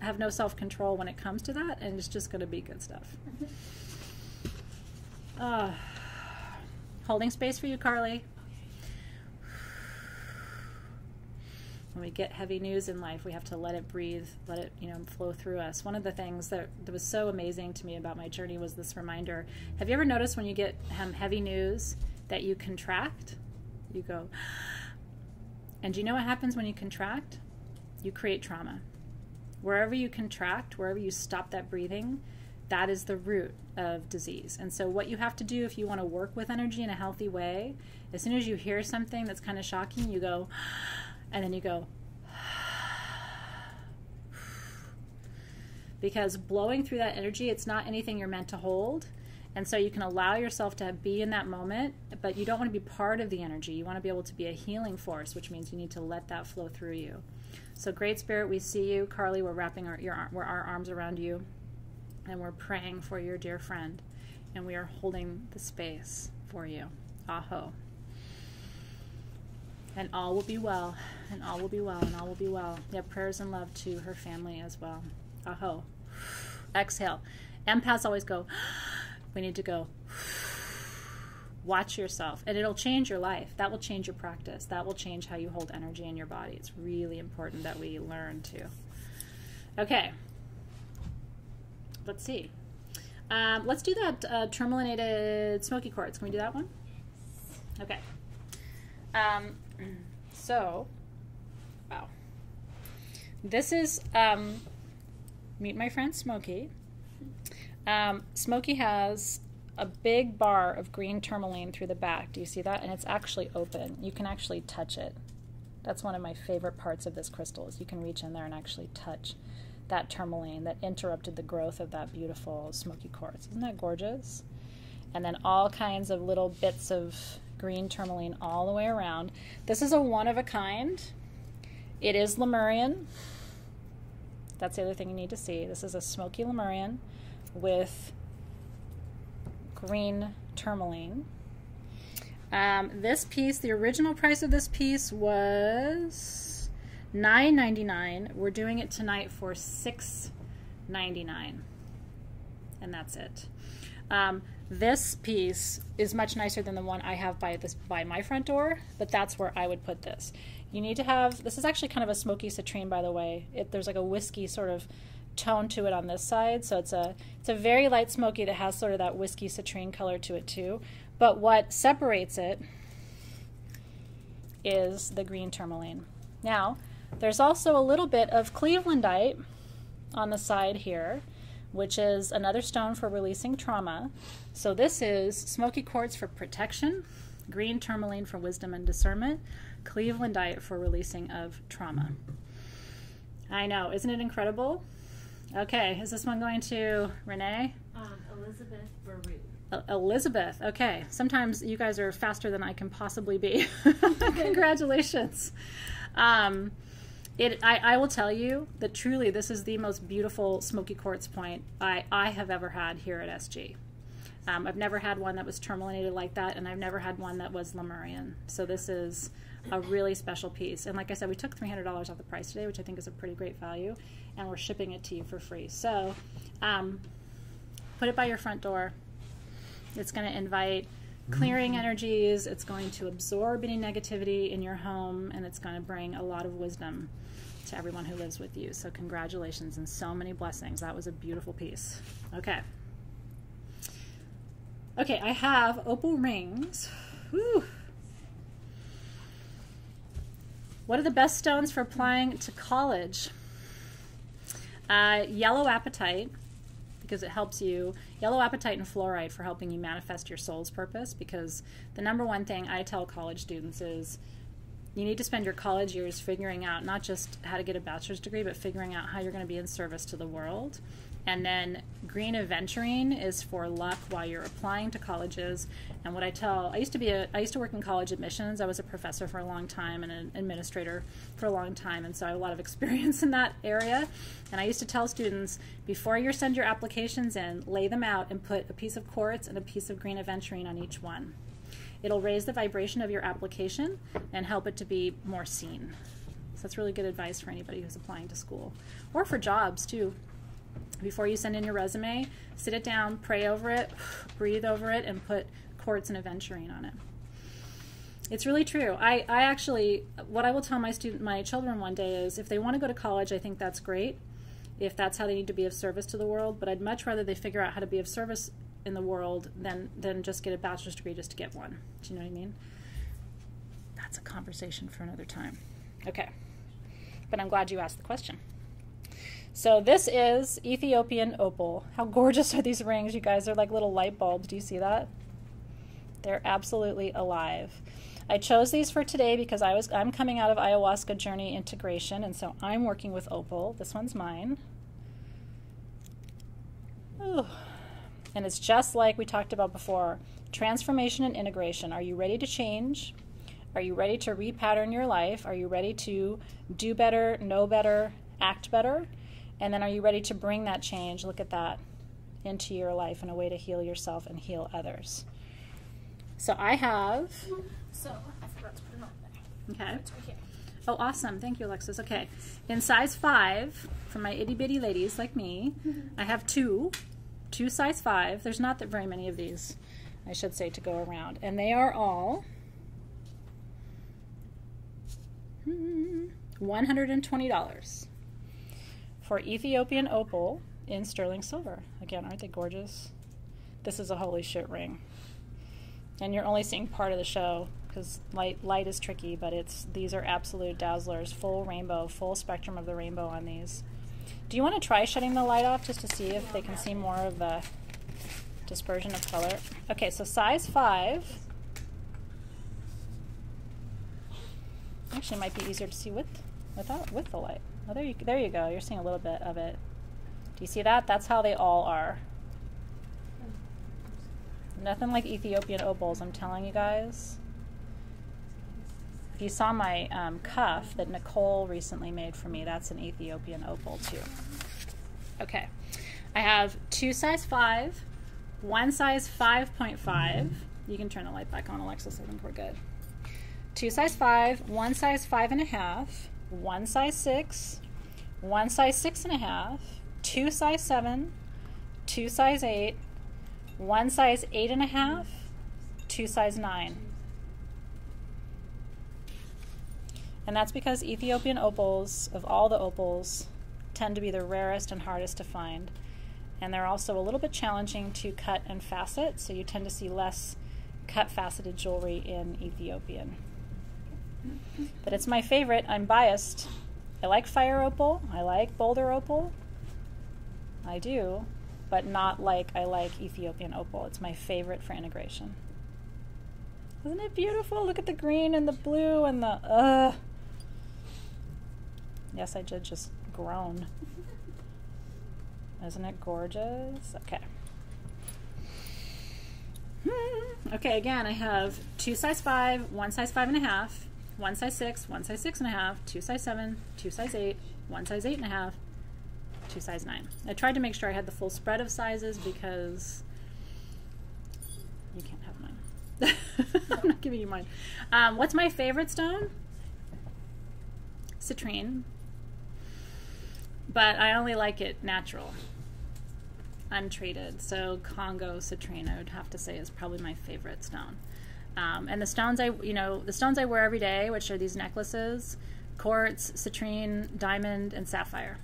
have no self control when it comes to that, and it's just going to be good stuff. Uh, holding space for you, Carly. When we get heavy news in life, we have to let it breathe, let it, you know, flow through us. One of the things that, that was so amazing to me about my journey was this reminder. Have you ever noticed when you get um, heavy news that you contract? You go, and do you know what happens when you contract? You create trauma. Wherever you contract, wherever you stop that breathing, that is the root of disease. And so, what you have to do if you want to work with energy in a healthy way, as soon as you hear something that's kind of shocking, you go, and then you go, because blowing through that energy, it's not anything you're meant to hold. And so you can allow yourself to be in that moment, but you don't want to be part of the energy. You want to be able to be a healing force, which means you need to let that flow through you. So, Great Spirit, we see you. Carly, we're wrapping our, your, ar- our arms around you, and we're praying for your dear friend, and we are holding the space for you. Aho. And all will be well, and all will be well, and all will be well. Yeah, prayers and love to her family as well. Aho. Exhale. Empaths always go, we need to go. Watch yourself, and it'll change your life. That will change your practice. That will change how you hold energy in your body. It's really important that we learn to. Okay. Let's see. Um, let's do that uh, smoky quartz. Can we do that one? Okay. Um, so. This is um, meet my friend Smokey. Um, Smokey has a big bar of green tourmaline through the back. Do you see that? And it's actually open. You can actually touch it. That's one of my favorite parts of this crystal is you can reach in there and actually touch that tourmaline that interrupted the growth of that beautiful smoky quartz. Isn't that gorgeous? And then all kinds of little bits of green tourmaline all the way around. This is a one of a kind. It is Lemurian. That's the other thing you need to see. This is a smoky Lemurian with green tourmaline. Um, this piece, the original price of this piece was nine ninety nine. We're doing it tonight for six ninety nine, and that's it. Um, this piece is much nicer than the one I have by this by my front door, but that's where I would put this. You need to have this is actually kind of a smoky citrine, by the way. It, there's like a whiskey sort of tone to it on this side, so it's a it's a very light smoky that has sort of that whiskey citrine color to it too. But what separates it is the green tourmaline. Now, there's also a little bit of Clevelandite on the side here, which is another stone for releasing trauma. So this is smoky quartz for protection, green tourmaline for wisdom and discernment, Clevelandite for releasing of trauma. I know, isn't it incredible? Okay, is this one going to Renee? Um, Elizabeth Baru. El- Elizabeth. Okay, sometimes you guys are faster than I can possibly be. Congratulations. Um, it, I, I will tell you that truly this is the most beautiful smoky quartz point I, I have ever had here at SG. Um, I've never had one that was tourmalinated like that, and I've never had one that was Lemurian. So this is a really special piece. And like I said, we took $300 off the price today, which I think is a pretty great value, and we're shipping it to you for free. So um, put it by your front door. It's going to invite clearing energies, it's going to absorb any negativity in your home, and it's going to bring a lot of wisdom to everyone who lives with you. So, congratulations and so many blessings. That was a beautiful piece. Okay. Okay, I have opal rings. Whew. What are the best stones for applying to college? Uh, yellow apatite, because it helps you. Yellow apatite and fluorite for helping you manifest your soul's purpose. Because the number one thing I tell college students is you need to spend your college years figuring out not just how to get a bachelor's degree, but figuring out how you're going to be in service to the world. And then green aventurine is for luck while you're applying to colleges. And what I tell, I used to be a, I used to work in college admissions. I was a professor for a long time and an administrator for a long time, and so I have a lot of experience in that area. And I used to tell students before you send your applications in, lay them out and put a piece of quartz and a piece of green aventurine on each one. It'll raise the vibration of your application and help it to be more seen. So that's really good advice for anybody who's applying to school or for jobs too before you send in your resume, sit it down, pray over it, breathe over it, and put quartz and aventurine on it. It's really true. I, I actually, what I will tell my student, my children one day is, if they want to go to college, I think that's great. If that's how they need to be of service to the world, but I'd much rather they figure out how to be of service in the world than than just get a bachelor's degree just to get one. Do you know what I mean? That's a conversation for another time. Okay, but I'm glad you asked the question. So this is Ethiopian opal. How gorgeous are these rings, you guys? They're like little light bulbs. Do you see that? They're absolutely alive. I chose these for today because I was I'm coming out of ayahuasca journey integration and so I'm working with opal. This one's mine. Ooh. And it's just like we talked about before, transformation and integration. Are you ready to change? Are you ready to repattern your life? Are you ready to do better, know better, act better? And then are you ready to bring that change? Look at that into your life in a way to heal yourself and heal others. So I have. So I forgot to put it on there. Okay. It's right here. Oh, awesome. Thank you, Alexis. Okay. In size five, for my itty bitty ladies like me, I have two. Two size five. There's not that very many of these, I should say, to go around. And they are all hmm, $120 for Ethiopian opal in sterling silver. Again, aren't they gorgeous? This is a holy shit ring. And you're only seeing part of the show because light light is tricky, but it's these are absolute dazzlers, full rainbow, full spectrum of the rainbow on these. Do you want to try shutting the light off just to see if they can see more of the dispersion of color? Okay, so size five. Actually, might be easier to see with without with the light. Oh, there you there you go. You're seeing a little bit of it. Do you see that? That's how they all are. Nothing like Ethiopian opals, I'm telling you guys. If you saw my um, cuff that Nicole recently made for me, that's an Ethiopian opal too. Okay, I have two size five, one size 5.5. You can turn the light back on, Alexis. I think we're good. Two size five, one size five and a half, one size six, one size six and a half, two size seven, two size eight, one size eight and a half, two size nine. And that's because Ethiopian opals, of all the opals, tend to be the rarest and hardest to find. And they're also a little bit challenging to cut and facet, so you tend to see less cut faceted jewelry in Ethiopian. But it's my favorite. I'm biased. I like fire opal. I like boulder opal. I do, but not like I like Ethiopian opal. It's my favorite for integration. Isn't it beautiful? Look at the green and the blue and the uh. Yes, I did just groan. Isn't it gorgeous? Okay. Hmm. Okay, again, I have two size five, one size five and a half, one size six, one size six and a half, two size seven, two size eight, one size eight and a half, two size nine. I tried to make sure I had the full spread of sizes because you can't have mine. I'm not giving you mine. Um, what's my favorite stone? Citrine. But I only like it natural, untreated. So Congo citrine, I would have to say, is probably my favorite stone. Um, and the stones I, you know, the stones I wear every day, which are these necklaces, quartz, citrine, diamond, and sapphire.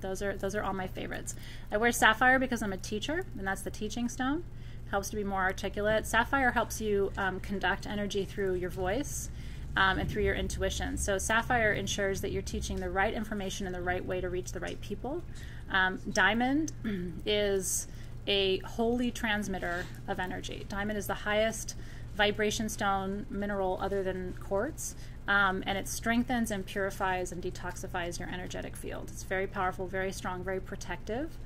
Those are those are all my favorites. I wear sapphire because I'm a teacher, and that's the teaching stone. Helps to be more articulate. Sapphire helps you um, conduct energy through your voice um, and through your intuition. So sapphire ensures that you're teaching the right information in the right way to reach the right people. Um, diamond is a holy transmitter of energy. Diamond is the highest vibration stone mineral other than quartz. Um, and it strengthens and purifies and detoxifies your energetic field. It's very powerful, very strong, very protective.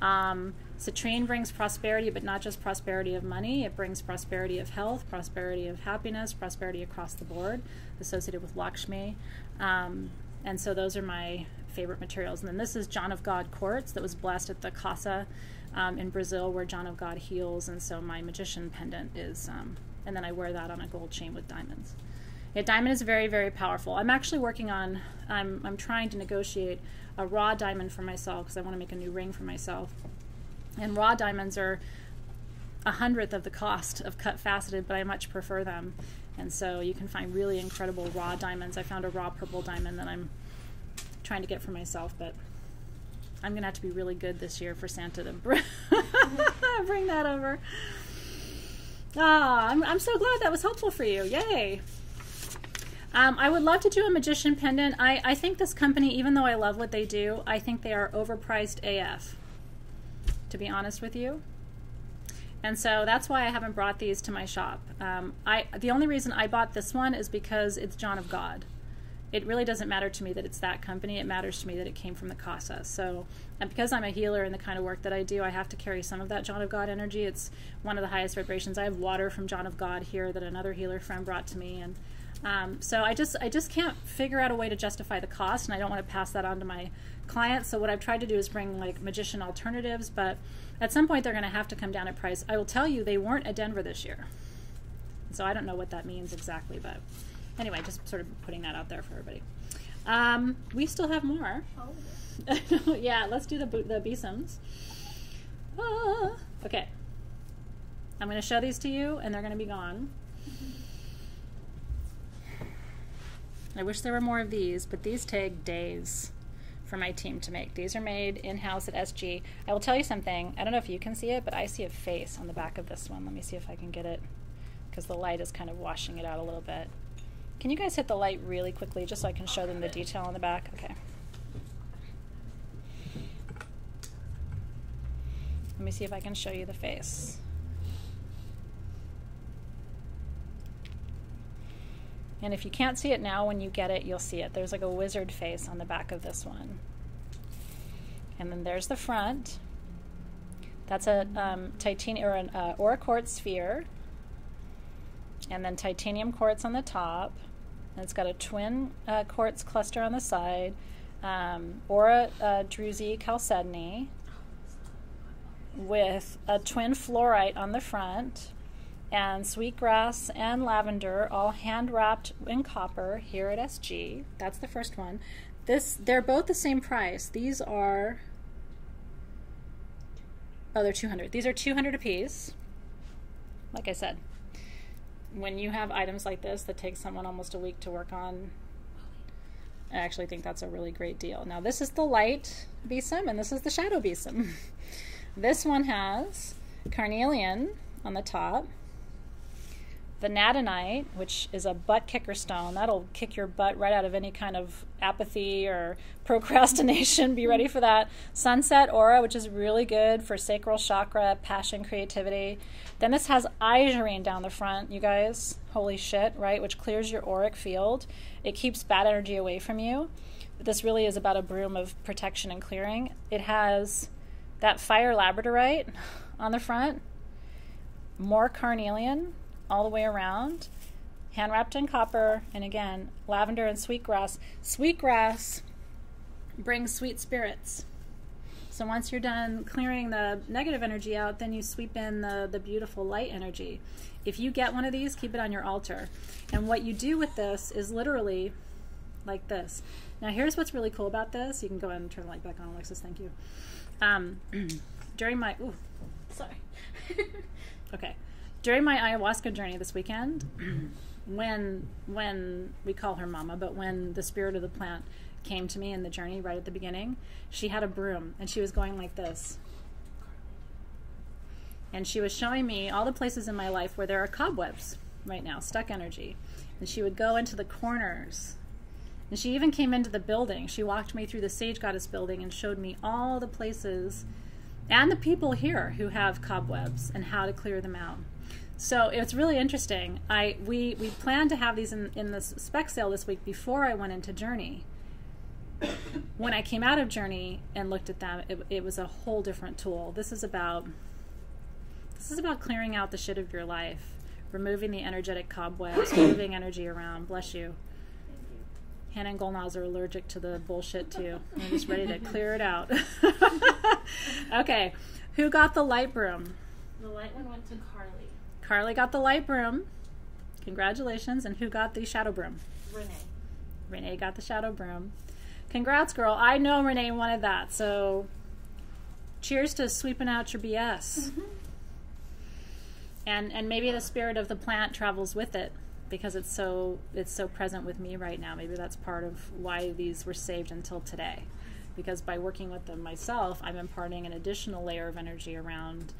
Um, citrine brings prosperity, but not just prosperity of money. It brings prosperity of health, prosperity of happiness, prosperity across the board, associated with Lakshmi. Um, and so those are my favorite materials. And then this is John of God quartz that was blessed at the Casa um, in Brazil, where John of God heals. And so my magician pendant is, um, and then I wear that on a gold chain with diamonds. Yeah, diamond is very, very powerful. I'm actually working on, I'm, I'm trying to negotiate a raw diamond for myself because I want to make a new ring for myself. And raw diamonds are a hundredth of the cost of cut faceted, but I much prefer them. And so you can find really incredible raw diamonds. I found a raw purple diamond that I'm trying to get for myself, but I'm going to have to be really good this year for Santa to bring, bring that over. Ah, I'm, I'm so glad that was helpful for you. Yay. Um, I would love to do a magician pendant. I, I think this company, even though I love what they do, I think they are overpriced AF, to be honest with you. And so that's why I haven't brought these to my shop. Um, I the only reason I bought this one is because it's John of God. It really doesn't matter to me that it's that company. It matters to me that it came from the Casa. So, and because I'm a healer and the kind of work that I do, I have to carry some of that John of God energy. It's one of the highest vibrations. I have water from John of God here that another healer friend brought to me, and um, so I just I just can't figure out a way to justify the cost, and I don't want to pass that on to my clients. So what I've tried to do is bring like magician alternatives, but at some point they're going to have to come down in price. I will tell you they weren't at Denver this year, so I don't know what that means exactly, but anyway, just sort of putting that out there for everybody. Um, we still have more. Oh. yeah, let's do the the besoms. Ah, okay, I'm going to show these to you, and they're going to be gone. I wish there were more of these, but these take days for my team to make. These are made in-house at SG. I will tell you something. I don't know if you can see it, but I see a face on the back of this one. Let me see if I can get it because the light is kind of washing it out a little bit. Can you guys hit the light really quickly just so I can show them the detail on the back? Okay. Let me see if I can show you the face. And if you can't see it now, when you get it, you'll see it. There's like a wizard face on the back of this one. And then there's the front. That's a um, titanium or an uh, sphere. And then titanium quartz on the top. And it's got a twin uh, quartz cluster on the side. Um, aura uh, druzy chalcedony with a twin fluorite on the front and sweetgrass and lavender, all hand wrapped in copper here at SG. That's the first one. This they're both the same price. These are oh, they're 200. These are 200 a piece. Like I said, when you have items like this that take someone almost a week to work on, I actually think that's a really great deal. Now, this is the light besom and this is the shadow besom. this one has carnelian on the top Vanadinite, which is a butt kicker stone, that'll kick your butt right out of any kind of apathy or procrastination. Be ready for that. Sunset Aura, which is really good for sacral chakra, passion, creativity. Then this has Izurine down the front, you guys. Holy shit, right? Which clears your auric field. It keeps bad energy away from you. This really is about a broom of protection and clearing. It has that fire labradorite on the front, more carnelian, all the way around. hand wrapped in copper, and again, lavender and sweetgrass. Sweetgrass brings sweet spirits. So once you're done clearing the negative energy out, then you sweep in the, the beautiful light energy. If you get one of these, keep it on your altar. And what you do with this is literally like this. Now, here's what's really cool about this. You can go ahead and turn the light back on, Alexis. Thank you. Um, during my, ooh, sorry. okay. During my ayahuasca journey this weekend, when when we call her mama, but when the spirit of the plant came to me in the journey right at the beginning, she had a broom and she was going like this. And she was showing me all the places in my life where there are cobwebs right now, stuck energy. And she would go into the corners. And she even came into the building. She walked me through the Sage Goddess building and showed me all the places and the people here who have cobwebs and how to clear them out. So it's really interesting. I we we planned to have these in, in this spec sale this week before I went into Journey. when I came out of Journey and looked at them, it, it was a whole different tool. This is about this is about clearing out the shit of your life, removing the energetic cobwebs, moving energy around. Bless you. Hannah and Golnaz are allergic to the bullshit too. They're just ready to clear it out. okay, who got the light broom? The light one went to Carly. Carly got the light broom. Congratulations. And who got the shadow broom? Renee. Renee got the shadow broom. Congrats, girl. I know Renee wanted that. So cheers to sweeping out your BS. Mm-hmm. And and maybe the spirit of the plant travels with it because it's so it's so present with me right now. Maybe that's part of why these were saved until today. Because by working with them myself, I'm imparting an additional layer of energy around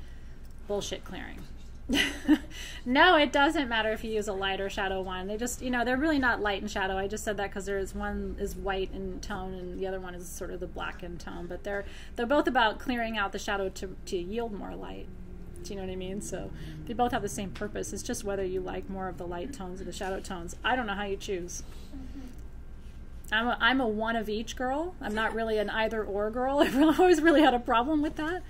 bullshit clearing. no, it doesn't matter if you use a light or shadow one. They just, you know, they're really not light and shadow. I just said that because there is one is white in tone and the other one is sort of the black in tone. But they're they're both about clearing out the shadow to to yield more light. Do you know what I mean? So they both have the same purpose. It's just whether you like more of the light tones or the shadow tones. I don't know how you choose. I'm a, I'm a one of each girl. I'm not really an either or girl. I've always really had a problem with that.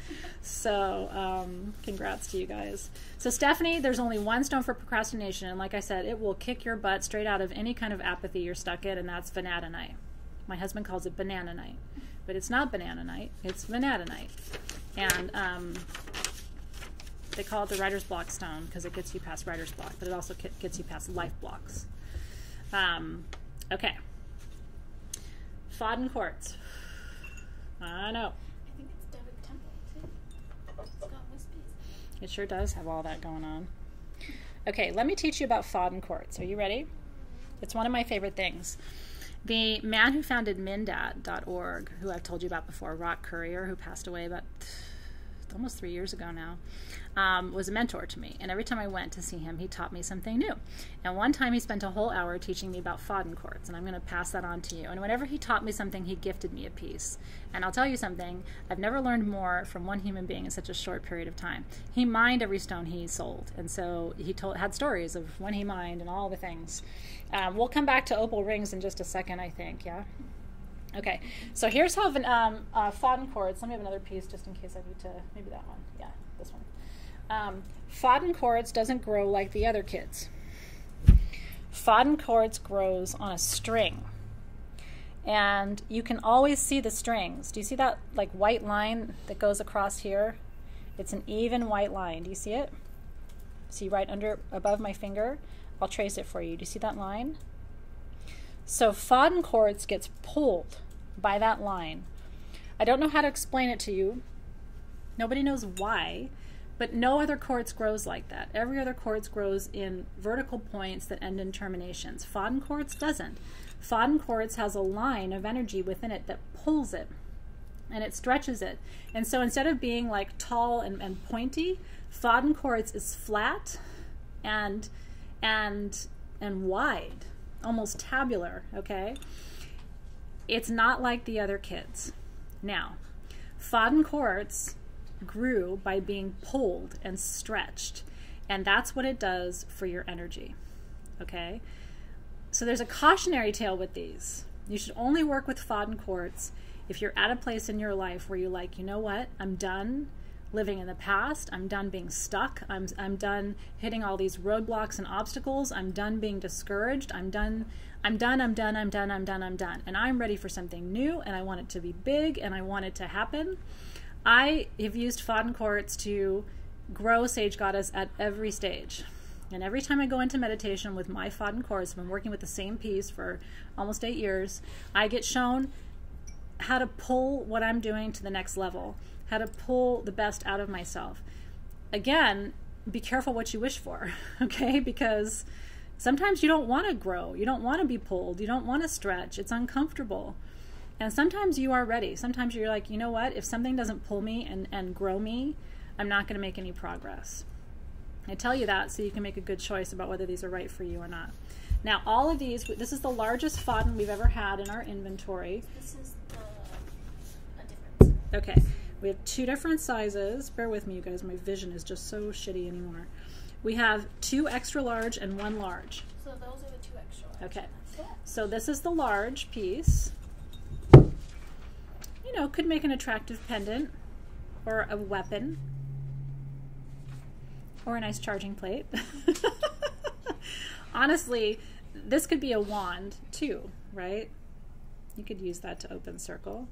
So, um, congrats to you guys. So, Stephanie, there's only one stone for procrastination. And like I said, it will kick your butt straight out of any kind of apathy you're stuck in, and that's Vanadinite. My husband calls it banana night. But it's not banana night, it's Vanadinite. And um, they call it the writer's block stone because it gets you past writer's block, but it also gets you past life blocks. Um, okay. Faden quartz. I know. I think it's Temple too. It's got wispies. It sure does have all that going on. Okay, let me teach you about Faden quartz. Are you ready? It's one of my favorite things. The man who founded Mindat.org, who I've told you about before, Rock Currier, who passed away about almost three years ago now, um, was a mentor to me. And every time I went to see him, he taught me something new. And one time he spent a whole hour teaching me about Faden quartz, and I'm going to pass that on to you. And whenever he taught me something, he gifted me a piece. And I'll tell you something, I've never learned more from one human being in such a short period of time. He mined every stone he sold, and so he told had stories of when he mined and all the things. Um, we'll come back to opal rings in just a second, I think. Yeah. Okay, so here's how um, uh, quartz. Let me have another piece just in case I need to. Maybe that one. Yeah, this one. Um, doesn't grow like the other kids. Faden quartz grows on a string, and you can always see the strings. Do you see that like white line that goes across here? It's an even white line. Do you see it? See right under above my finger? I'll trace it for you. Do you see that line? So Faden quartz gets pulled by that line. I don't know how to explain it to you. Nobody knows why, but no other quartz grows like that. Every other quartz grows in vertical points that end in terminations. Faden quartz doesn't. Faden quartz has a line of energy within it that pulls it and it stretches it. And so instead of being like tall and, and pointy, Faden quartz is flat and and and wide almost tabular, okay? It's not like the other kids. Now, Faden quartz grew by being pulled and stretched, and that's what it does for your energy, okay? So there's a cautionary tale with these. You should only work with Faden quartz if you're at a place in your life where you're like, you know what, I'm done living in the past. I'm done being stuck. I'm, I'm done hitting all these roadblocks and obstacles. I'm done being discouraged. I'm done. I'm done. I'm done. I'm done. I'm done. I'm done. And I'm ready for something new. And I want it to be big. And I want it to happen. I have used Faden Quartz to grow Sage Goddess at every stage. And every time I go into meditation with my Faden Quartz, I've been working with the same piece for almost eight years, I get shown how to pull what I'm doing to the next level, how to pull the best out of myself. Again, be careful what you wish for, okay? Because sometimes you don't want to grow, you don't want to be pulled, you don't want to stretch, it's uncomfortable. And sometimes you are ready. Sometimes you're like, you know what? If something doesn't pull me and, and grow me, I'm not going to make any progress. I tell you that so you can make a good choice about whether these are right for you or not. Now, all of these, this is the largest Faden we've ever had in our inventory. This is the a difference. Okay, we have two different sizes. Bear with me, you guys. My vision is just so shitty anymore. We have two extra large and one large. So those are the two extra. large, Okay. and that's it. So this is the large piece. You know, could make an attractive pendant or a weapon or a nice charging plate. Honestly, this could be a wand too, right? You could use that to open circle.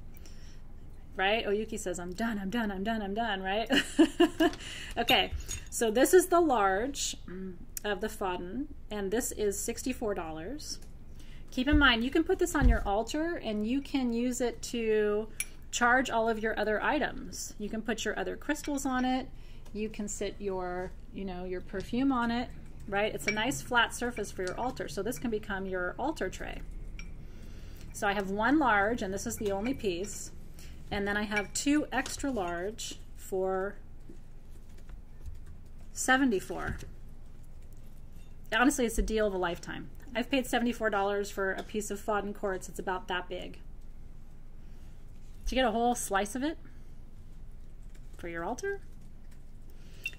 Right? Oyuki says, I'm done, I'm done, I'm done, I'm done, right? okay, so this is the large mm, of the Faden, and this is $64. Keep in mind, you can put this on your altar and you can use it to charge all of your other items. You can put your other crystals on it. You can sit your, you know, your perfume on it, right? It's a nice flat surface for your altar. So this can become your altar tray. So I have one large and this is the only piece. And then I have two extra large for 74. Honestly, it's a deal of a lifetime. I've paid $74 for a piece of Faden quartz. It's about that big. To get a whole slice of it for your altar?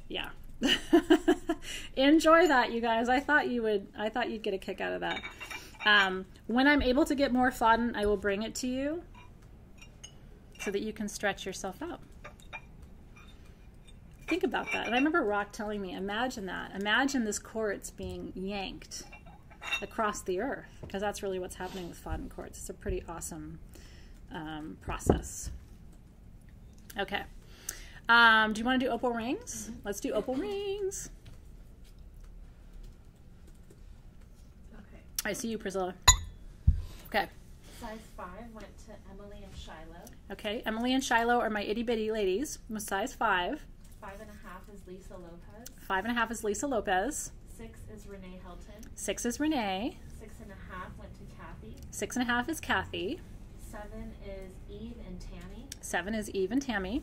Yeah. Enjoy that, you guys. I thought you would. I thought you'd get a kick out of that. Um, when I'm able to get more Faden, I will bring it to you so that you can stretch yourself out. Think about that. And I remember Rock telling me, imagine that. Imagine this quartz being yanked across the earth, because that's really what's happening with Faden quartz. It's a pretty awesome um, process. Okay. Um, do you want to do opal rings? Let's do opal rings. Okay. I see you, Priscilla. Okay. Size five went to Emily and Shiloh. Okay. Emily and Shiloh are my itty bitty ladies with size five. Five and a half is Lisa Lopez. Five and a half is Lisa Lopez. Six is Renee Helton. Six is Renee. Six and a half went to Kathy. Six and a half is Kathy. Seven is Eve and Tammy. Seven is Eve and Tammy.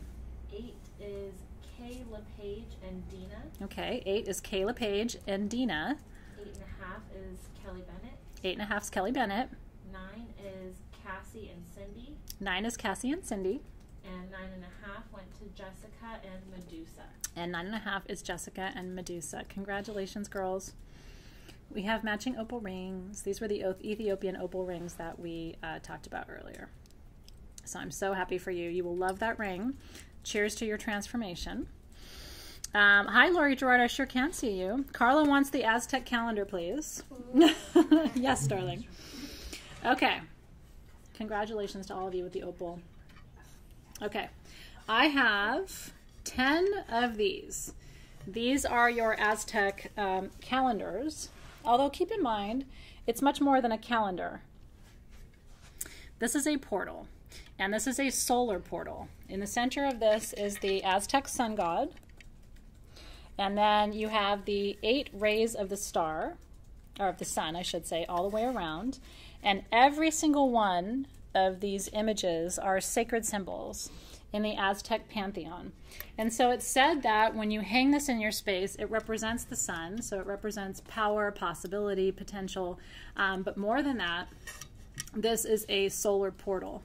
Eight is Kay LePage and Dina. Okay. Eight is Kayla Page and Dina. Eight and a half is Kelly Bennett. Eight and a half is Kelly Bennett. Nine is Cassie and Cindy. Nine is Cassie and Cindy. And nine and a half went to Jessica and Medusa. And nine and a half is Jessica and Medusa. Congratulations, girls. We have matching opal rings. These were the Ethiopian opal rings that we uh, talked about earlier. So I'm so happy for you. You will love that ring. Cheers to your transformation. Um, hi, Lori Gerard. I sure can see you. Carla wants the Aztec calendar, please. yes, darling. Okay. Congratulations to all of you with the opal. Okay. I have 10 of these. These are your Aztec um, calendars. Although, keep in mind, it's much more than a calendar. This is a portal, and this is a solar portal. In the center of this is the Aztec sun god. And then you have the eight rays of the star, or of the sun, I should say, all the way around. And every single one of these images are sacred symbols in the Aztec pantheon. And so it's said that when you hang this in your space, it represents the sun. So it represents power, possibility, potential. Um, but more than that, this is a solar portal.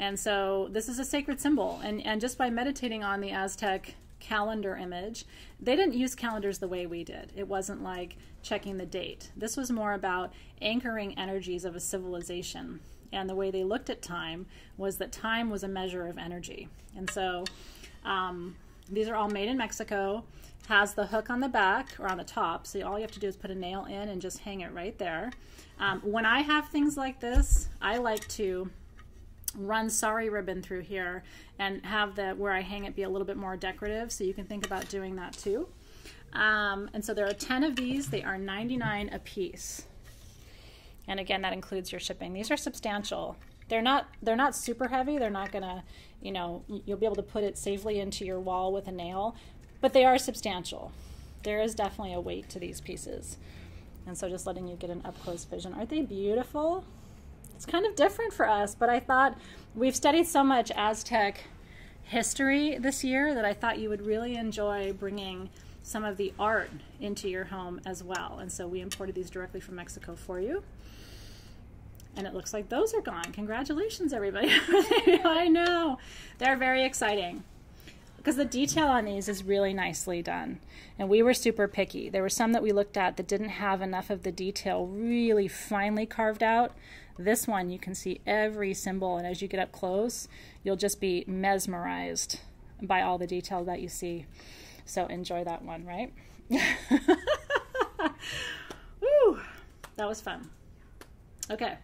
And so this is a sacred symbol. And, and just by meditating on the Aztec calendar image, they didn't use calendars the way we did. It wasn't like checking the date. This was more about anchoring energies of a civilization. And the way they looked at time was that time was a measure of energy. And so um, These are all made in Mexico. Has the hook on the back or on the top, so all you have to do is put a nail in and just hang it right there. Um, when I have things like this, I like to run sari ribbon through here and have the where I hang it be a little bit more decorative. So you can think about doing that too. Um, and so there are 10 of these. They are 99 a piece. And again, that includes your shipping. These are substantial. They're not they're not super heavy. They're not gonna, you know, you'll be able to put it safely into your wall with a nail, but they are substantial. There is definitely a weight to these pieces. And so just letting you get an up close vision. Aren't they beautiful? It's kind of different for us, but I thought we've studied so much Aztec history this year that I thought you would really enjoy bringing some of the art into your home as well. And so we imported these directly from Mexico for you. And it looks like those are gone. Congratulations, everybody. I know. They're very exciting because the detail on these is really nicely done. And we were super picky. There were some that we looked at that didn't have enough of the detail really finely carved out. This one, you can see every symbol, and as you get up close, you'll just be mesmerized by all the detail that you see. So enjoy that one, right? Woo! That was fun. Okay,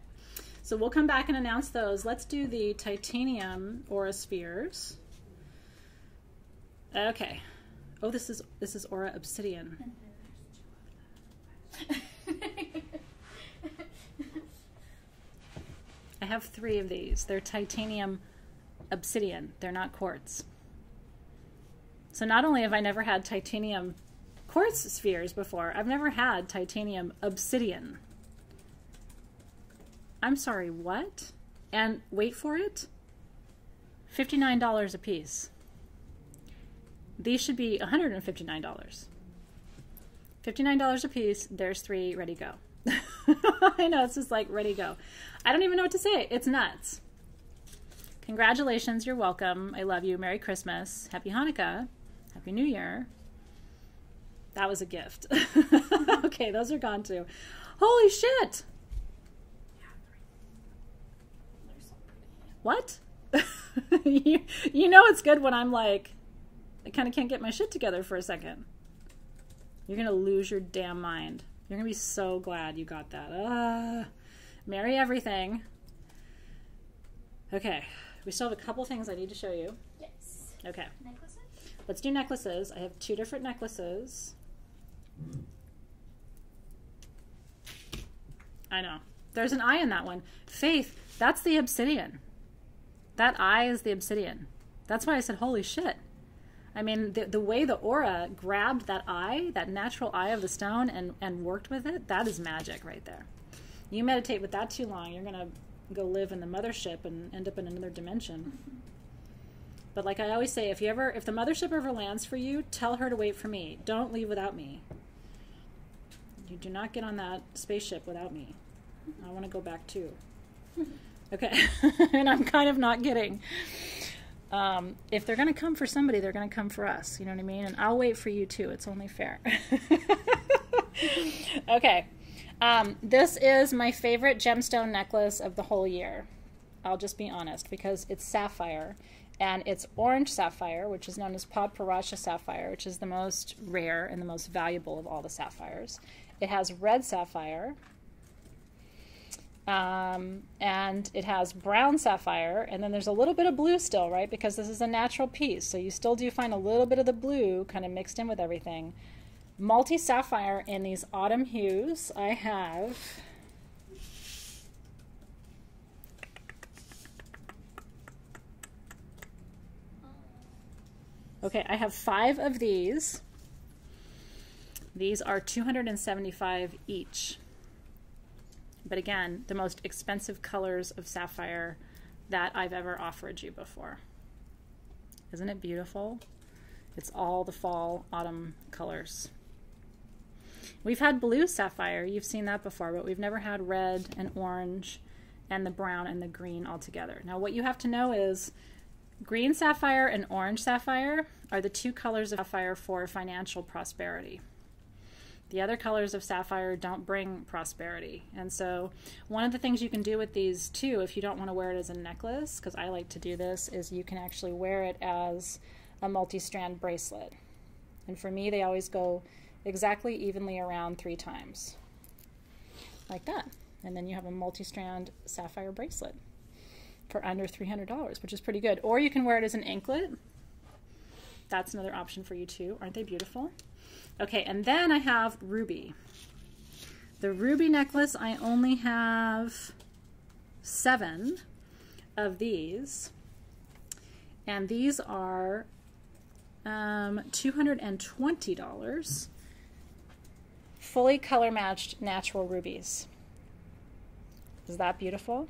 so we'll come back and announce those. Let's do the titanium aura spheres. Okay. Oh, this is this is aura obsidian. I have three of these. They're titanium obsidian. They're not quartz. So not only have I never had titanium quartz spheres before, I've never had titanium obsidian. I'm sorry, what? And wait for it $59 a piece. These should be $159. $59 a piece. There's three ready go. I know, it's just like ready go. I don't even know what to say. It's nuts. Congratulations, you're welcome. I love you. Merry Christmas. Happy Hanukkah. Happy New Year. That was a gift. okay, those are gone too. Holy shit! What? you, you know it's good when I'm like, I kind of can't get my shit together for a second. You're going to lose your damn mind. You're going to be so glad you got that. Uh, marry everything. Okay, we still have a couple things I need to show you. Yes. Okay, Necklaces? let's do necklaces. I have two different necklaces. I know. There's an eye in that one. Faith, that's the obsidian. That eye is the obsidian. That's why I said, holy shit. I mean, the, the way the aura grabbed that eye, that natural eye of the stone, and, and worked with it, that is magic right there. You meditate with that too long, you're going to go live in the mothership and end up in another dimension. But like I always say, if you ever, if the mothership ever lands for you, tell her to wait for me. Don't leave without me. You do not get on that spaceship without me. I want to go back too. Okay, and I'm kind of not kidding. Um, if they're going to come for somebody, they're going to come for us. You know what I mean? And I'll wait for you too. It's only fair. okay. Um, this is my favorite gemstone necklace of the whole year. I'll just be honest because it's sapphire and it's orange sapphire, which is known as Padparadscha sapphire, which is the most rare and the most valuable of all the sapphires. It has red sapphire, um, and it has brown sapphire, and then there's a little bit of blue still, right? Because this is a natural piece, so you still do find a little bit of the blue kind of mixed in with everything. Multi sapphire in these autumn hues. I have. Okay, I have five of these. These are 275 each. But again, the most expensive colors of sapphire that I've ever offered you before. Isn't it beautiful? It's all the fall autumn colors. We've had blue sapphire, you've seen that before, but we've never had red and orange and the brown and the green all together. Now, what you have to know is green sapphire and orange sapphire are the two colors of sapphire for financial prosperity. The other colors of sapphire don't bring prosperity. And so, one of the things you can do with these too, if you don't want to wear it as a necklace, because I like to do this, is you can actually wear it as a multi-strand bracelet. And for me, they always go exactly evenly around three times, like that. And then you have a multi-strand sapphire bracelet for under $300, which is pretty good. Or you can wear it as an anklet. That's another option for you too. Aren't they beautiful? Okay, and then I have ruby. The ruby necklace, I only have seven of these. And these are um, $220. Fully color matched natural rubies. Is that beautiful?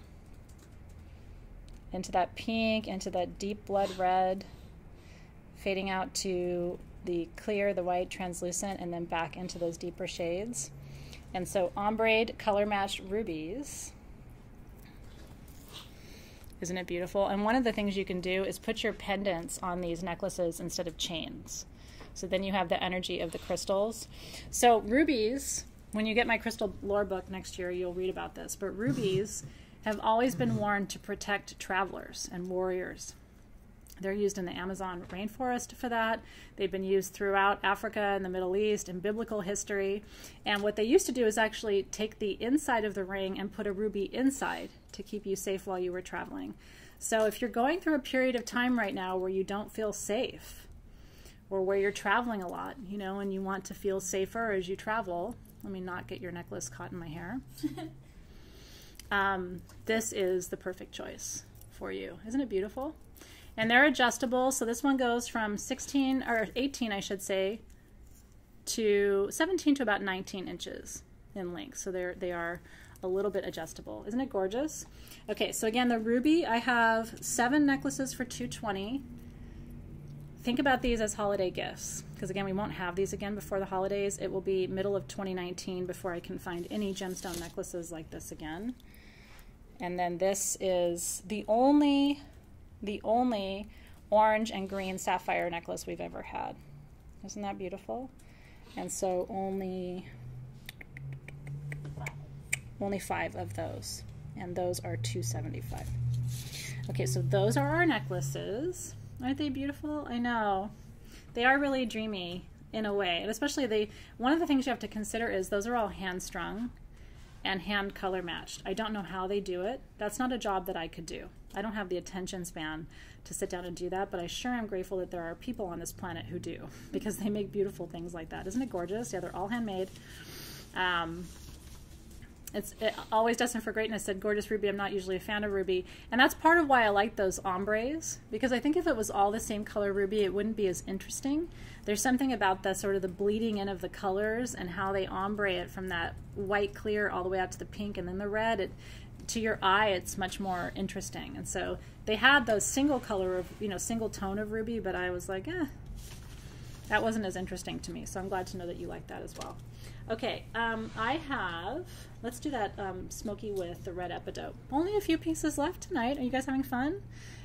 Into that pink, into that deep blood red, fading out to the clear, the white, translucent, and then back into those deeper shades. And so ombre color matched rubies. Isn't it beautiful? And one of the things you can do is put your pendants on these necklaces instead of chains. So then you have the energy of the crystals. So rubies, when you get my crystal lore book next year, you'll read about this. But rubies have always been worn to protect travelers and warriors. They're used in the Amazon rainforest for that. They've been used throughout Africa and the Middle East in biblical history. And what they used to do is actually take the inside of the ring and put a ruby inside to keep you safe while you were traveling. So if you're going through a period of time right now where you don't feel safe or where you're traveling a lot, you know, and you want to feel safer as you travel, let me not get your necklace caught in my hair. um, this is the perfect choice for you. Isn't it beautiful? And they're adjustable. So this one goes from 16 or 18, I should say, to 17 to about 19 inches in length. So they're they are a little bit adjustable. Isn't it gorgeous? Okay, so again, the ruby, I have seven necklaces for 220. Think about these as holiday gifts because again, we won't have these again before the holidays. It will be middle of 2019 before I can find any gemstone necklaces like this again. And then this is the only the only orange and green sapphire necklace we've ever had. Isn't that beautiful? And so only only five of those, and those are 275. Okay, so those are our necklaces. Aren't they beautiful? I know. They are really dreamy in a way, and especially they. One of the things you have to consider is those are all hand strung and hand color matched. I don't know how they do it. That's not a job that I could do. I don't have the attention span to sit down and do that, but I sure am grateful that there are people on this planet who do because they make beautiful things like that. Isn't it gorgeous? Yeah, they're all handmade. Um, it's it always destined for greatness said gorgeous ruby i'm not usually a fan of ruby and that's part of why i like those ombres because i think if it was all the same color ruby it wouldn't be as interesting there's something about the sort of the bleeding in of the colors and how they ombre it from that white clear all the way out to the pink and then the red it to your eye it's much more interesting. And so they had those single color of you know single tone of ruby but i was like eh that wasn't as interesting to me. So i'm glad to know that you like that as well. Okay um, i have let's do that um, smoky with the red epidote. Only a few pieces left tonight. Are you guys having fun?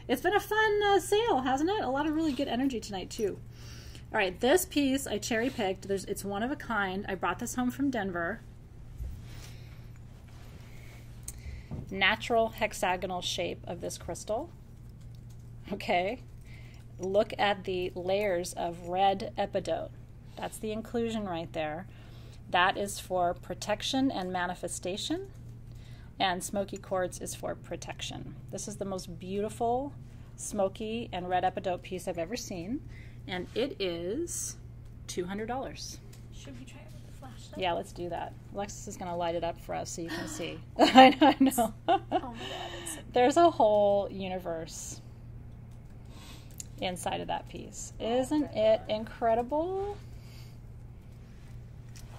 It's been a fun uh, sale hasn't it? A lot of really good energy tonight too. All right this piece i cherry picked. There's, it's one of a kind. I brought this home from denver natural hexagonal shape of this crystal. Okay, look at the layers of red epidote. That's the inclusion right there. That is for protection and manifestation, and smoky quartz is for protection. This is the most beautiful smoky and red epidote piece I've ever seen, and it is $200. Should we try it? Yeah, let's do that. Alexis is going to light it up for us so you can see. I know. I know. Oh my god, There's a whole universe inside of that piece. Oh, Isn't it incredible?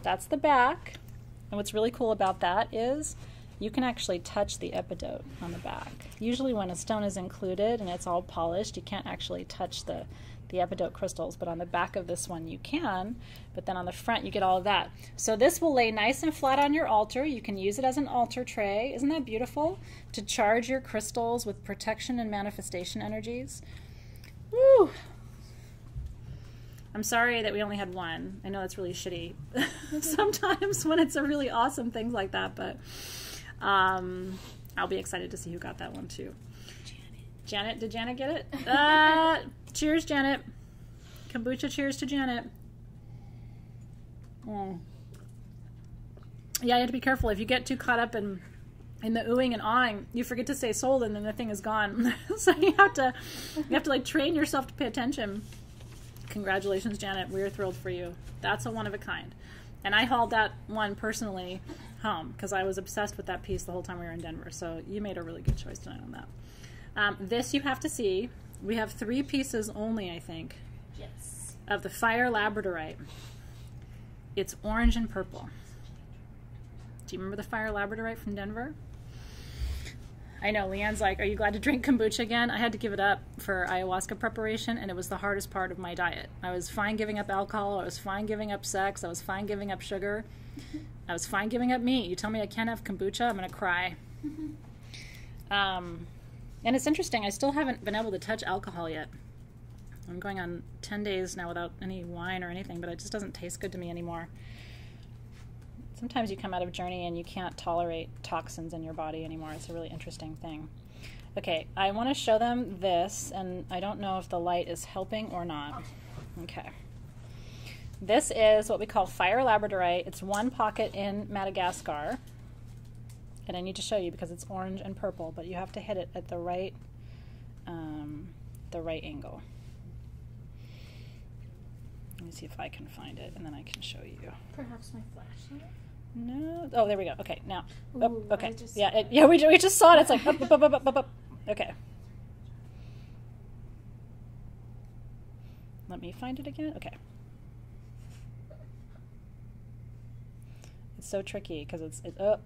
That's the back. And what's really cool about that is you can actually touch the epidote on the back. Usually when a stone is included and it's all polished, you can't actually touch the the epidote crystals, but on the back of this one you can, but then on the front you get all of that. So this will lay nice and flat on your altar. You can use it as an altar tray. Isn't that beautiful? To charge your crystals with protection and manifestation energies. Woo! I'm sorry that we only had one. I know that's really shitty sometimes when it's a really awesome thing like that, but um, I'll be excited to see who got that one too. Janet, did Janet get it? Uh, cheers, Janet. Kombucha cheers to Janet. Mm. Yeah, you have to be careful. If you get too caught up in in the oohing and awing, you forget to stay sold, and then the thing is gone. so you have to you have to like train yourself to pay attention. Congratulations, Janet. We're thrilled for you. That's a one of a kind. And I hauled that one personally home because I was obsessed with that piece the whole time we were in Denver. So you made a really good choice tonight on that. Um, this you have to see. We have three pieces only, I think, Yes. of the Fire Labradorite. It's orange and purple. Do you remember the Fire Labradorite from Denver? I know. Leanne's like, Are you glad to drink kombucha again? I had to give it up for ayahuasca preparation, and it was the hardest part of my diet. I was fine giving up alcohol. I was fine giving up sex. I was fine giving up sugar. I was fine giving up meat. You tell me I can't have kombucha, I'm going to cry. Um, and it's interesting. I still haven't been able to touch alcohol yet. I'm going on 10 days now without any wine or anything, but it just doesn't taste good to me anymore. Sometimes you come out of a journey and you can't tolerate toxins in your body anymore. It's a really interesting thing. Okay, I want to show them this, and I don't know if the light is helping or not. Okay. This is what we call fire labradorite. It's one pocket in Madagascar. And I need to show you because it's orange and purple, but you have to hit it at the right um, the right angle. Let me see if I can find it, and then I can show you. Perhaps my flashlight. No. Oh, there we go. Okay, now. Ooh, I okay. Yeah, it, yeah. We, we just saw it. It's like up, up, up, up, up, up, up. Okay. Let me find it again. Okay. It's so tricky because it's it. Oh.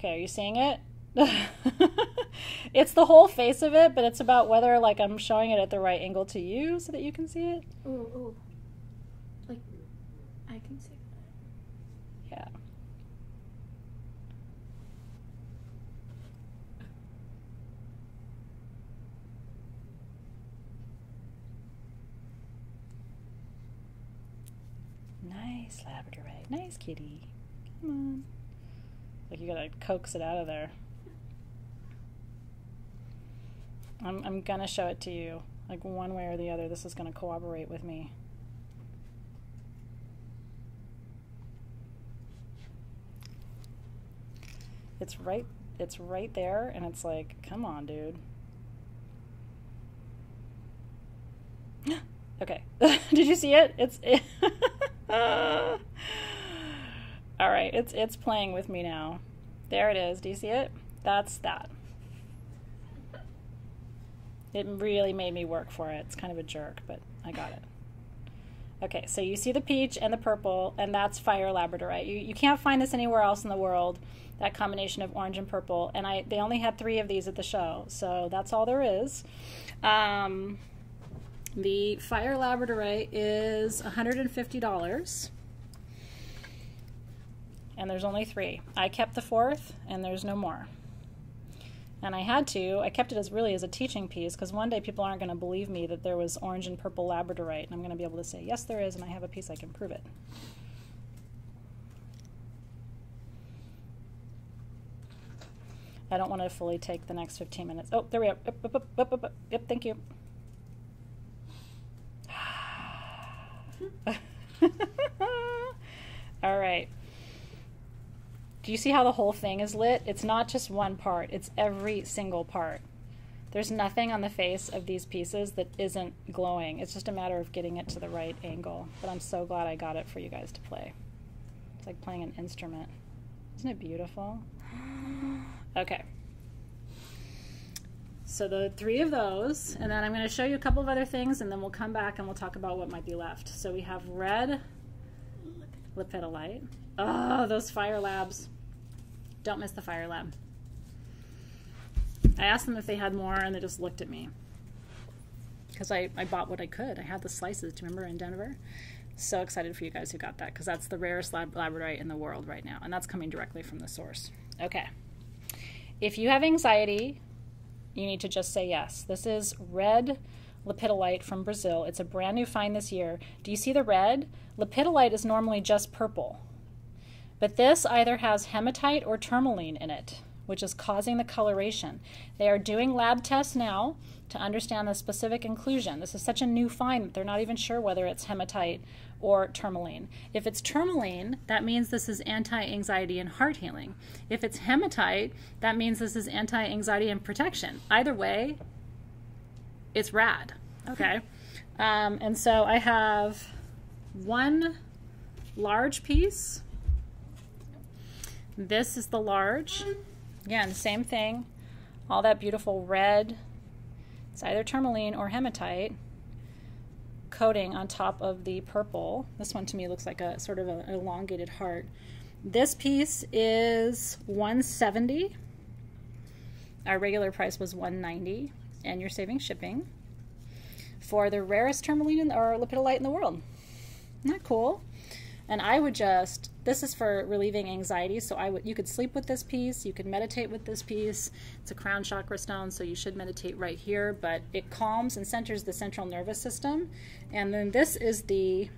Okay, are you seeing it? it's the whole face of it, but it's about whether like I'm showing it at the right angle to you so that you can see it. Ooh, ooh. Like, I can see that. Yeah. Nice Labradorite. Nice kitty. Come on. Like you gotta coax it out of there. I'm I'm gonna show it to you. Like one way or the other, this is gonna cooperate with me. It's right it's right there and it's like, come on, dude. okay. Did you see it? It's it All right, it's it's playing with me now. There it is. Do you see it? That's that. It really made me work for it. It's kind of a jerk, but I got it. Okay, so you see the peach and the purple, and that's fire labradorite. You, you can't find this anywhere else in the world, that combination of orange and purple. And I they only had three of these at the show, so that's all there is. Um, the fire labradorite is $150. And there's only three. I kept the fourth, and there's no more. And I had to. I kept it as really as a teaching piece because one day people aren't going to believe me that there was orange and purple labradorite, and I'm going to be able to say yes, there is, and I have a piece I can prove it. I don't want to fully take the next 15 minutes. Oh, there we go. Yep, yep, yep, yep, yep, yep. Yep, thank you. All right. Do you see how the whole thing is lit? It's not just one part, it's every single part. There's nothing on the face of these pieces that isn't glowing. It's just a matter of getting it to the right angle. But I'm so glad I got it for you guys to play. It's like playing an instrument. Isn't it beautiful? Okay. So the three of those, and then I'm going to show you a couple of other things, and then we'll come back and we'll talk about what might be left. So we have red lepidolite. Oh, those fire labs. Don't miss the fire lab. I asked them if they had more, and they just looked at me. Because I, I bought what I could. I had the slices, do you remember, in Denver? So excited for you guys who got that, because that's the rarest lab- labradorite in the world right now, and that's coming directly from the source. Okay. If you have anxiety, you need to just say yes. This is red lepidolite from Brazil. It's a brand new find this year. Do you see the red? Lepidolite is normally just purple. But this either has hematite or tourmaline in it, which is causing the coloration. They are doing lab tests now to understand the specific inclusion. This is such a new find that they're not even sure whether it's hematite or tourmaline. If it's tourmaline, that means this is anti anxiety and heart healing. If it's hematite, that means this is anti anxiety and protection. Either way, it's rad. Okay. Um, and so I have one large piece. This is the large. Again, same thing. All that beautiful red. It's either tourmaline or hematite coating on top of the purple. This one to me looks like a sort of an elongated heart. This piece is 170. Our regular price was 190 and you're saving shipping for the rarest tourmaline or lepidolite in the world. Isn't that cool? And I would just this is for relieving anxiety. So I would you could sleep with this piece, you could meditate with this piece. It's a crown chakra stone, so you should meditate right here, but it calms and centers the central nervous system. And then this is the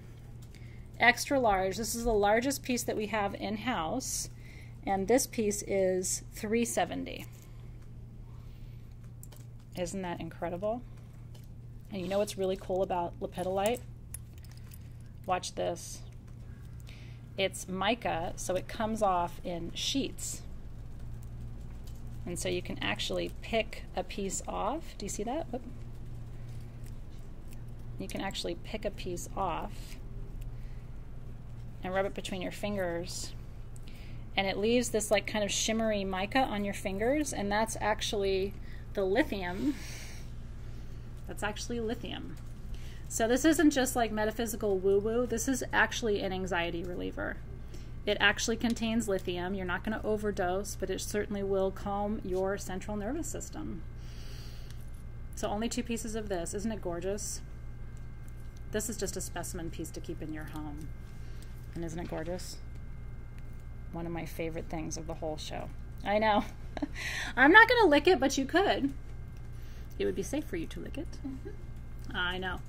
extra large. This is the largest piece that we have in house. And this piece is 370. Isn't that incredible? And you know what's really cool about lepidolite? Watch this. It's mica, so it comes off in sheets. And so you can actually pick a piece off. Do you see that? You can actually pick a piece off and rub it between your fingers. And it leaves this like kind of shimmery mica on your fingers, and that's actually the lithium. That's actually lithium. So this isn't just like metaphysical woo woo, this is actually an anxiety reliever. It actually contains lithium. You're not going to overdose, but it certainly will calm your central nervous system. So, only two pieces of this. Isn't it gorgeous? This is just a specimen piece to keep in your home. And isn't it gorgeous? One of my favorite things of the whole show. I know. I'm not going to lick it, but you could. It would be safe for you to lick it. Mm-hmm. I know.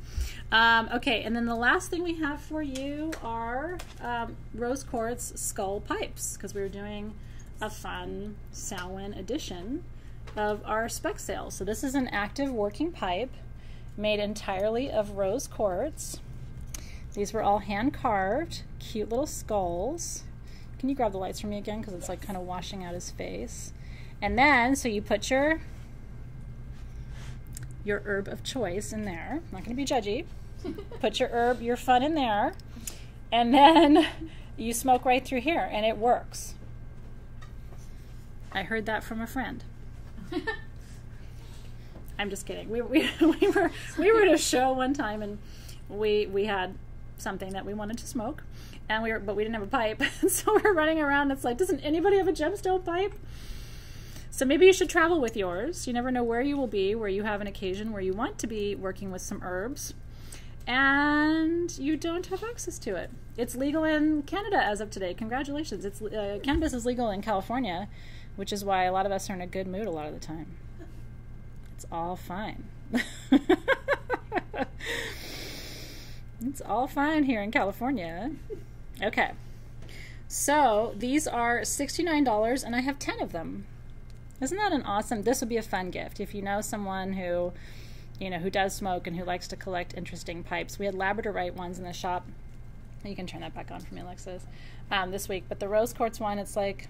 Um, okay, and then the last thing we have for you are um, rose quartz skull pipes because we are doing a fun Samhain edition of our spec sales. So this is an active working pipe made entirely of rose quartz. These were all hand carved, cute little skulls. Can you grab the lights for me again? Because it's like kind of washing out his face. And then, so you put your your herb of choice in there. I'm not going to be judgy. put your herb, your fun in there, and then you smoke right through here, and it works. I heard that from a friend. I'm just kidding. We, we, we were we were at a show one time and we we had something that we wanted to smoke, and we were but we didn't have a pipe, so we're running around. It's like, doesn't anybody have a gemstone pipe? So maybe you should travel with yours. You never know where you will be, where you have an occasion where you want to be working with some herbs, and you don't have access to it. It's legal in Canada as of today. Congratulations! It's uh, cannabis is legal in California, which is why a lot of us are in a good mood a lot of the time. It's all fine. it's all fine here in California. Okay. So these are $69 and I have 10 of them. Isn't that an awesome? This would be a fun gift if you know someone who, you know, who does smoke and who likes to collect interesting pipes. We had labradorite ones in the shop. You can turn that back on for me, Alexis. Um, this week, but the rose quartz one, it's like,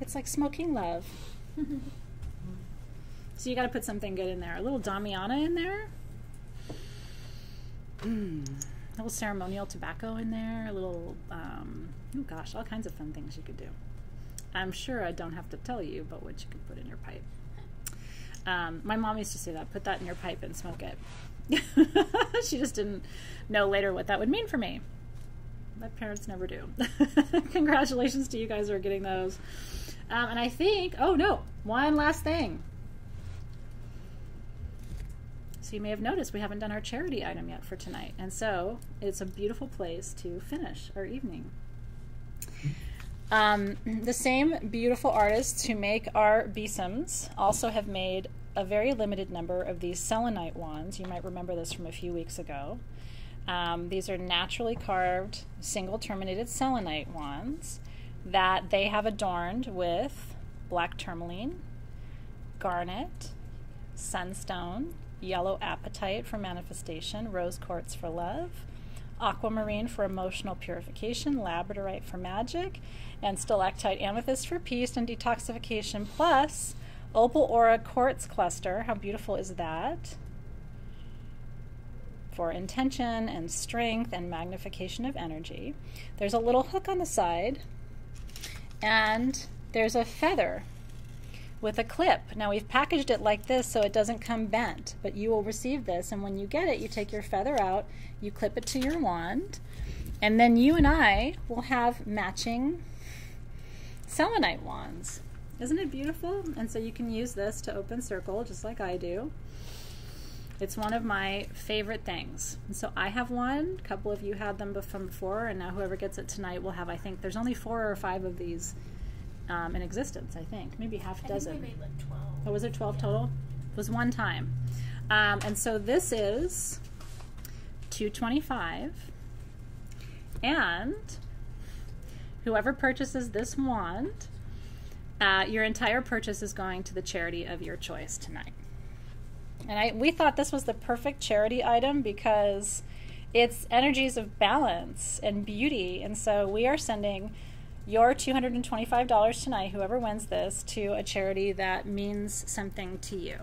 it's like smoking love. So you got to put something good in there. A little Damiana in there. Mm. A little ceremonial tobacco in there. A little, um, oh gosh, all kinds of fun things you could do. I'm sure I don't have to tell you, but what you could put in your pipe. Um, my mom used to say that put that in your pipe and smoke it. she just didn't know later what that would mean for me. My parents never do. Congratulations to you guys who are getting those. Um, and I think, oh no, one last thing. So you may have noticed we haven't done our charity item yet for tonight. And so it's a beautiful place to finish our evening. Um, the same beautiful artists who make our besoms also have made a very limited number of these selenite wands. You might remember this from a few weeks ago. Um, these are naturally carved, single terminated selenite wands that they have adorned with black tourmaline, garnet, sunstone, yellow apatite for manifestation, rose quartz for love, aquamarine for emotional purification, labradorite for magic, and stalactite amethyst for peace and detoxification, plus opal aura quartz cluster. How beautiful is that? For intention and strength and magnification of energy. There's a little hook on the side, and there's a feather with a clip. Now we've packaged it like this so it doesn't come bent, but you will receive this and when you get it, you take your feather out, you clip it to your wand, and then you and I will have matching selenite wands. Isn't it beautiful? And so you can use this to open circle just like I do. It's one of my favorite things. And so I have one, a couple of you had them from before, and now whoever gets it tonight will have, I think, there's only four or five of these um, in existence, I think. Maybe half a I dozen. think we made like 12. Oh, was it 12 Yeah. total? It was one time. Um, and so this is 225 and whoever purchases this wand, uh, your entire purchase is going to the charity of your choice tonight. And I, we thought this was the perfect charity item because it's energies of balance and beauty. And so we are sending your $225 tonight, whoever wins this, to a charity that means something to you.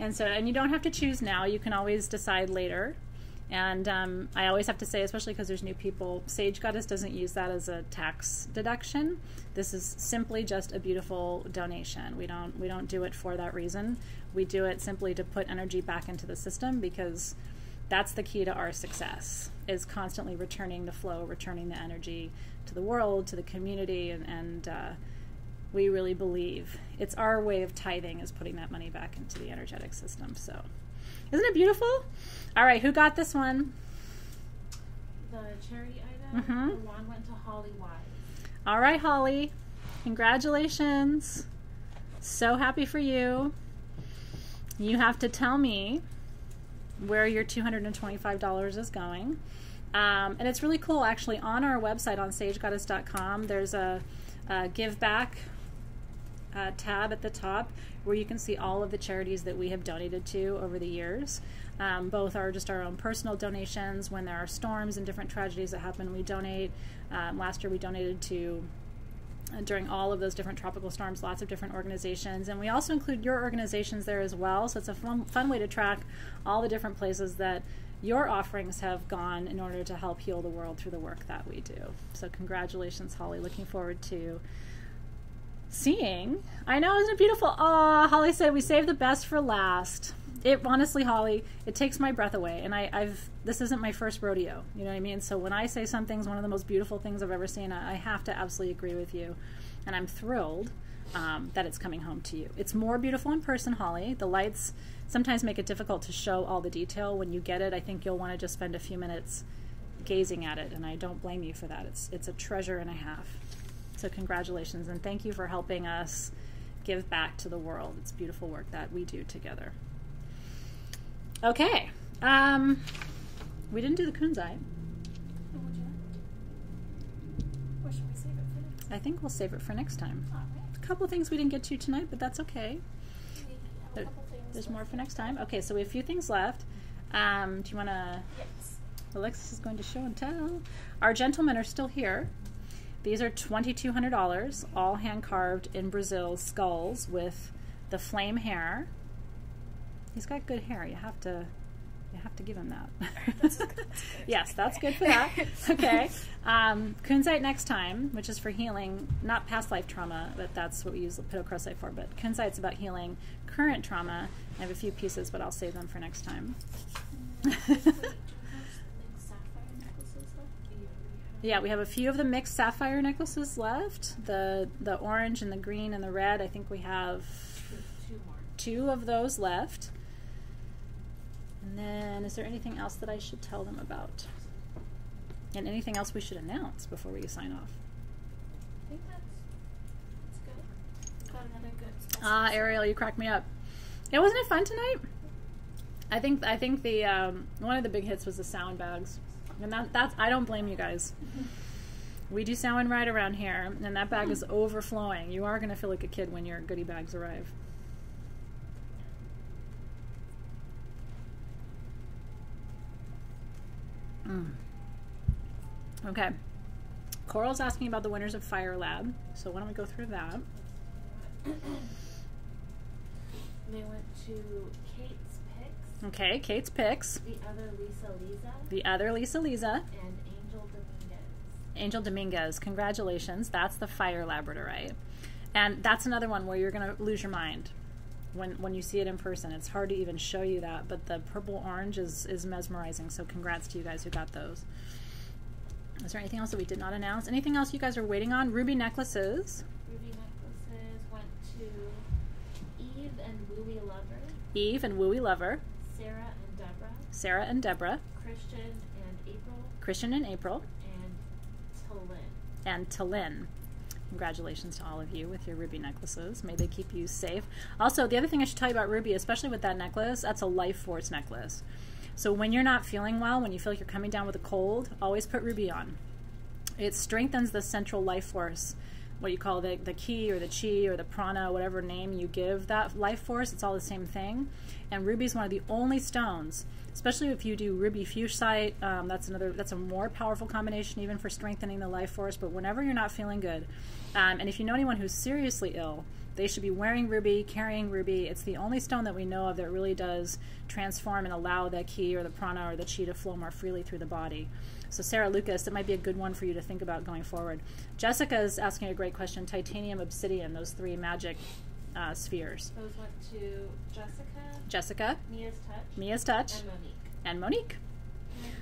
And so, and you don't have to choose now. You can always decide later. And um, I always have to say, especially because there's new people, Sage Goddess doesn't use that as a tax deduction. This is simply just a beautiful donation. We don't we don't do it for that reason. We do it simply to put energy back into the system because that's the key to our success is constantly returning the flow, returning the energy to the world, to the community, and, and uh, we really believe it's our way of tithing is putting that money back into the energetic system. So, isn't it beautiful? All right, who got this one? The charity item, Mhm. the wand went to Holly Wise. All right, Holly, congratulations. So happy for you. You have to tell me where your $225 is going. Um, and it's really cool, actually, on our website on sagegoddess.com, there's a, a give back uh, tab at the top where you can see all of the charities that we have donated to over the years. Um, both are just our own personal donations. When there are storms and different tragedies that happen, we donate. Um, last year, we donated to uh, during all of those different tropical storms, lots of different organizations. And we also include your organizations there as well. So it's a fun, fun way to track all the different places that your offerings have gone in order to help heal the world through the work that we do. So, congratulations, Holly. Looking forward to seeing. I know, isn't it beautiful? Oh, Holly said we saved the best for last. It honestly, Holly, it takes my breath away. And I, I've this isn't my first rodeo. You know what I mean? So when I say something's one of the most beautiful things I've ever seen, I, I have to absolutely agree with you. And I'm thrilled um, that it's coming home to you. It's more beautiful in person, Holly. The lights sometimes make it difficult to show all the detail. When you get it, I think you'll want to just spend a few minutes gazing at it, and I don't blame you for that. It's it's a treasure and a half. So congratulations and thank you for helping us give back to the world. It's beautiful work that we do together. Okay. Um, we didn't do the kunzite. What would you like? Should we save it for next? I think we'll save it for next time. Right. A couple things we didn't get to tonight, but that's okay. There- a couple things. There's more for next time. Okay, so we have a few things left. Um, do you want to? Yes. Alexis is going to show and tell. Our gentlemen are still here. These are $2,200, all hand carved in Brazil skulls with the flame hair. He's got good hair. You have to, you have to give him that. That's- that's good. yes, that's good for that. Okay. Um, kunzite next time, which is for healing, not past life trauma, but that's what we use pitocrosite for. But kunzite's about healing current trauma. I have a few pieces, but I'll save them for next time. Wait, do you have like sapphire necklaces left? Yeah, we have a few of the mixed sapphire necklaces left. The the orange and the green and the red. I think we have Two, two more. two of those left. And then, is there anything else that I should tell them about? And anything else we should announce before we sign off? I think that's, that's good. Got another good Ah. Ariel, you cracked me up. Yeah, wasn't it fun tonight? I think I think the um, one of the big hits was the sound bags, and that that's I don't blame you guys. We do Samhain right around here, and that bag is overflowing. You are going to feel like a kid when your goodie bags arrive. Mm. Okay. Coral's asking about the winners of Fire Lab, so why don't we go through that? They went to Okay, Kate's picks. the other Lisa Lisa, The other Lisa Lisa, and Angel Dominguez. Angel Dominguez. Congratulations. That's the Fire Labradorite. And that's another one where you're going to lose your mind when when you see it in person. It's hard to even show you that, but the purple orange is is mesmerizing. So congrats to you guys who got those. Is there anything else that we did not announce? Anything else you guys are waiting on? Ruby necklaces. Ruby necklaces went to Eve and Louie Lover, Eve and Wooey Lover, Sarah and Deborah, Sarah and Deborah, Christian and April, Christian and April, and Talin. and Talin. Congratulations to all of you with your ruby necklaces. May they keep you safe. Also, the other thing I should tell you about ruby, especially with that necklace, that's a life force necklace. So when you're not feeling well, when you feel like you're coming down with a cold, always put ruby on. It strengthens the central life force, what you call the, the ki or the chi or the prana, whatever name you give that life force, it's all the same thing. And ruby is one of the only stones, especially if you do ruby fuchsite, um, that's another, that's a more powerful combination even for strengthening the life force. But whenever you're not feeling good, um, and if you know anyone who's seriously ill, they should be wearing ruby, carrying ruby. It's the only stone that we know of that really does transform and allow the ki or the prana or the chi to flow more freely through the body. So, Sarah Lucas, it might be a good one for you to think about going forward. Jessica is asking a great question titanium, obsidian, those three magic uh, spheres. Those went to Jessica, Jessica, Mia's Touch, Mia's Touch, and Monique. and Monique.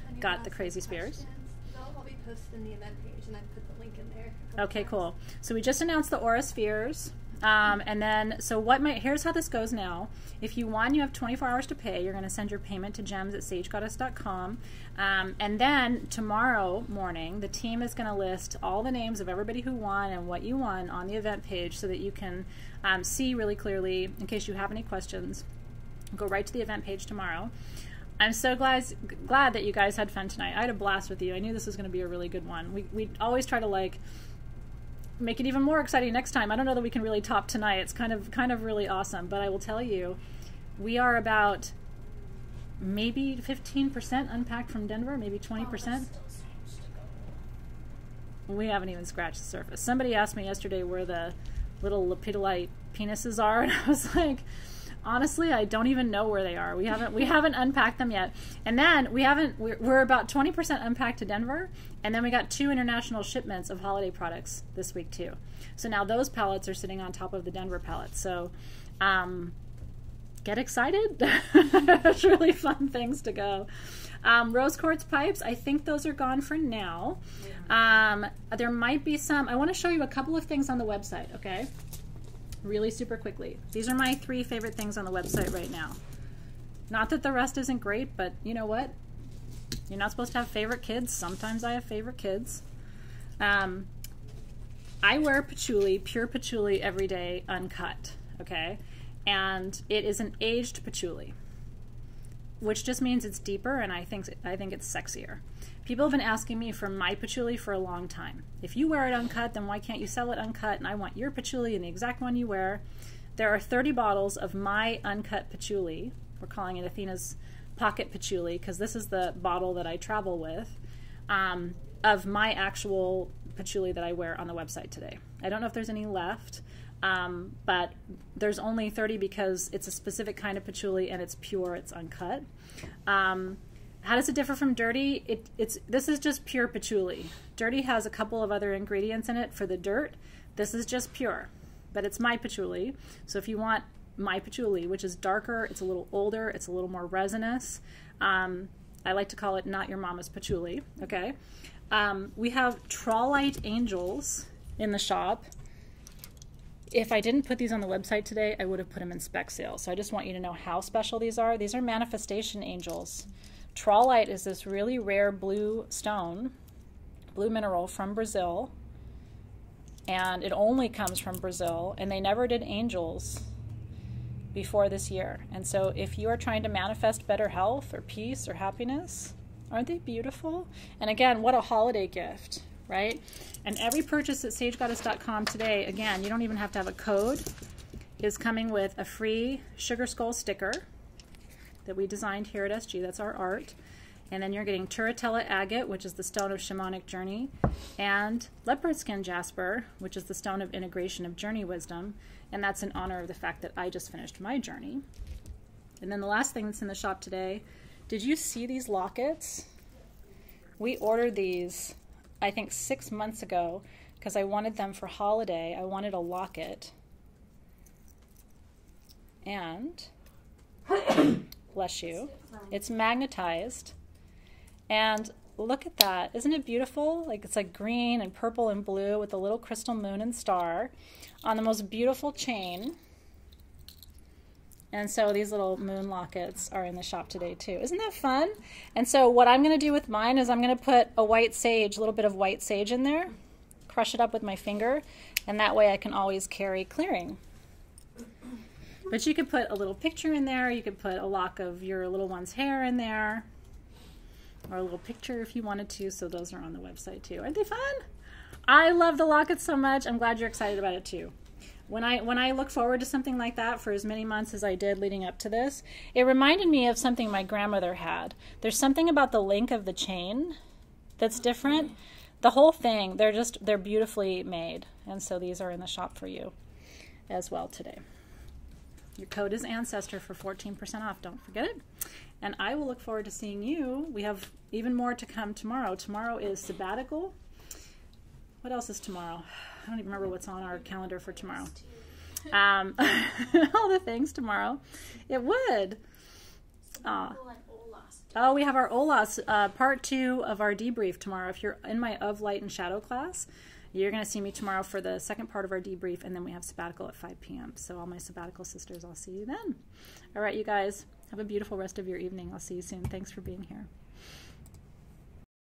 Anyone Got the crazy questions, They'll all be posted in the event page, and I put the link in there. Okay, times. cool. So we just announced the Aura Spheres. Um, and then, so what might, here's how this goes now. If you won, you have 24 hours to pay. You're going to send your payment to gems at sagegoddess.com. Um, and then tomorrow morning, the team is going to list all the names of everybody who won and what you won on the event page so that you can um, see really clearly in case you have any questions. Go right to the event page tomorrow. I'm so glad glad that you guys had fun tonight. I had a blast with you. I knew this was going to be a really good one. We we always try to like make it even more exciting next time. I don't know that we can really top tonight. It's kind of kind of really awesome, but I will tell you, we are about maybe 15% unpacked from Denver, maybe 20%. We haven't even scratched the surface. Somebody asked me yesterday where the little lepidolite penises are, and I was like, honestly, I don't even know where they are. We haven't we haven't unpacked them yet. And then we haven't. We're, we're about twenty percent unpacked to Denver, and then we got two international shipments of holiday products this week too. So now those pallets are sitting on top of the Denver pallets. So. Um, get excited. It's really fun things to go. Um, rose quartz pipes, I think those are gone for now. Um, there might be some. I want to show you a couple of things on the website, okay? Really super quickly. These are my three favorite things on the website right now. Not that the rest isn't great, but you know what? You're not supposed to have favorite kids. Sometimes I have favorite kids. Um, I wear patchouli, pure patchouli, every day, uncut. Okay, and it is an aged patchouli, which just means it's deeper, and I think I think it's sexier. People have been asking me for my patchouli for a long time. If you wear it uncut, then why can't you sell it uncut? And I want your patchouli and the exact one you wear. There are 30 bottles of my uncut patchouli. We're calling it Athena's pocket patchouli because this is the bottle that I travel with. Um, of my actual patchouli that I wear on the website today. I don't know if there's any left, um, but there's only 30 because it's a specific kind of patchouli and it's pure, it's uncut. Um, how does it differ from dirty? It, it's this is just pure patchouli. Dirty has a couple of other ingredients in it for the dirt. This is just pure, but it's my patchouli. So if you want my patchouli, which is darker, it's a little older, it's a little more resinous. Um, I like to call it not your mama's patchouli. Okay. Um, we have Trolleite Angels in the shop. If I didn't put these on the website today, I would have put them in spec sale. So I just want you to know how special these are. These are manifestation angels. Trolleite is this really rare blue stone, blue mineral from Brazil. And it only comes from Brazil. And they never did angels before this year. And so if you are trying to manifest better health or peace or happiness, aren't they beautiful? And again, what a holiday gift. right? And every purchase at sagegoddess.com today, again, you don't even have to have a code, is coming with a free Sugar Skull sticker that we designed here at SG. That's our art. And then you're getting Turritella agate, which is the stone of shamanic journey, and leopard skin jasper, which is the stone of integration of journey wisdom. And that's in honor of the fact that I just finished my journey. And then the last thing that's in the shop today, did you see these lockets? We ordered these, I think, six months ago because I wanted them for holiday. I wanted a locket. And, bless you, it's magnetized. And look at that. Isn't it beautiful? Like it's like green and purple and blue with a little crystal moon and star on the most beautiful chain. And so these little moon lockets are in the shop today too. Isn't that fun? And so what I'm going to do with mine is I'm going to put a white sage, a little bit of white sage in there, crush it up with my finger, and that way I can always carry clearing. But you could put a little picture in there. You could put a lock of your little one's hair in there, or a little picture if you wanted to. So those are on the website too. Aren't they fun? I love the locket so much. I'm glad you're excited about it too. When I when I look forward to something like that for as many months as I did leading up to this, it reminded me of something my grandmother had. There's something about the link of the chain that's different. The whole thing, they're just they're beautifully made. And so these are in the shop for you as well today. Your code is Ancestor for 14% off. Don't forget it. And I will look forward to seeing you. We have even more to come tomorrow. Tomorrow is sabbatical. What else is tomorrow? I don't even remember what's on our calendar for tomorrow. Um, all the things tomorrow. It would. Uh, oh, we have our OLAS uh, part two of our debrief tomorrow. If you're in my of light and shadow class, you're going to see me tomorrow for the second part of our debrief, and then we have sabbatical at 5 p.m. So, all my sabbatical sisters, I'll see you then. All right, you guys, have a beautiful rest of your evening. I'll see you soon. Thanks for being here.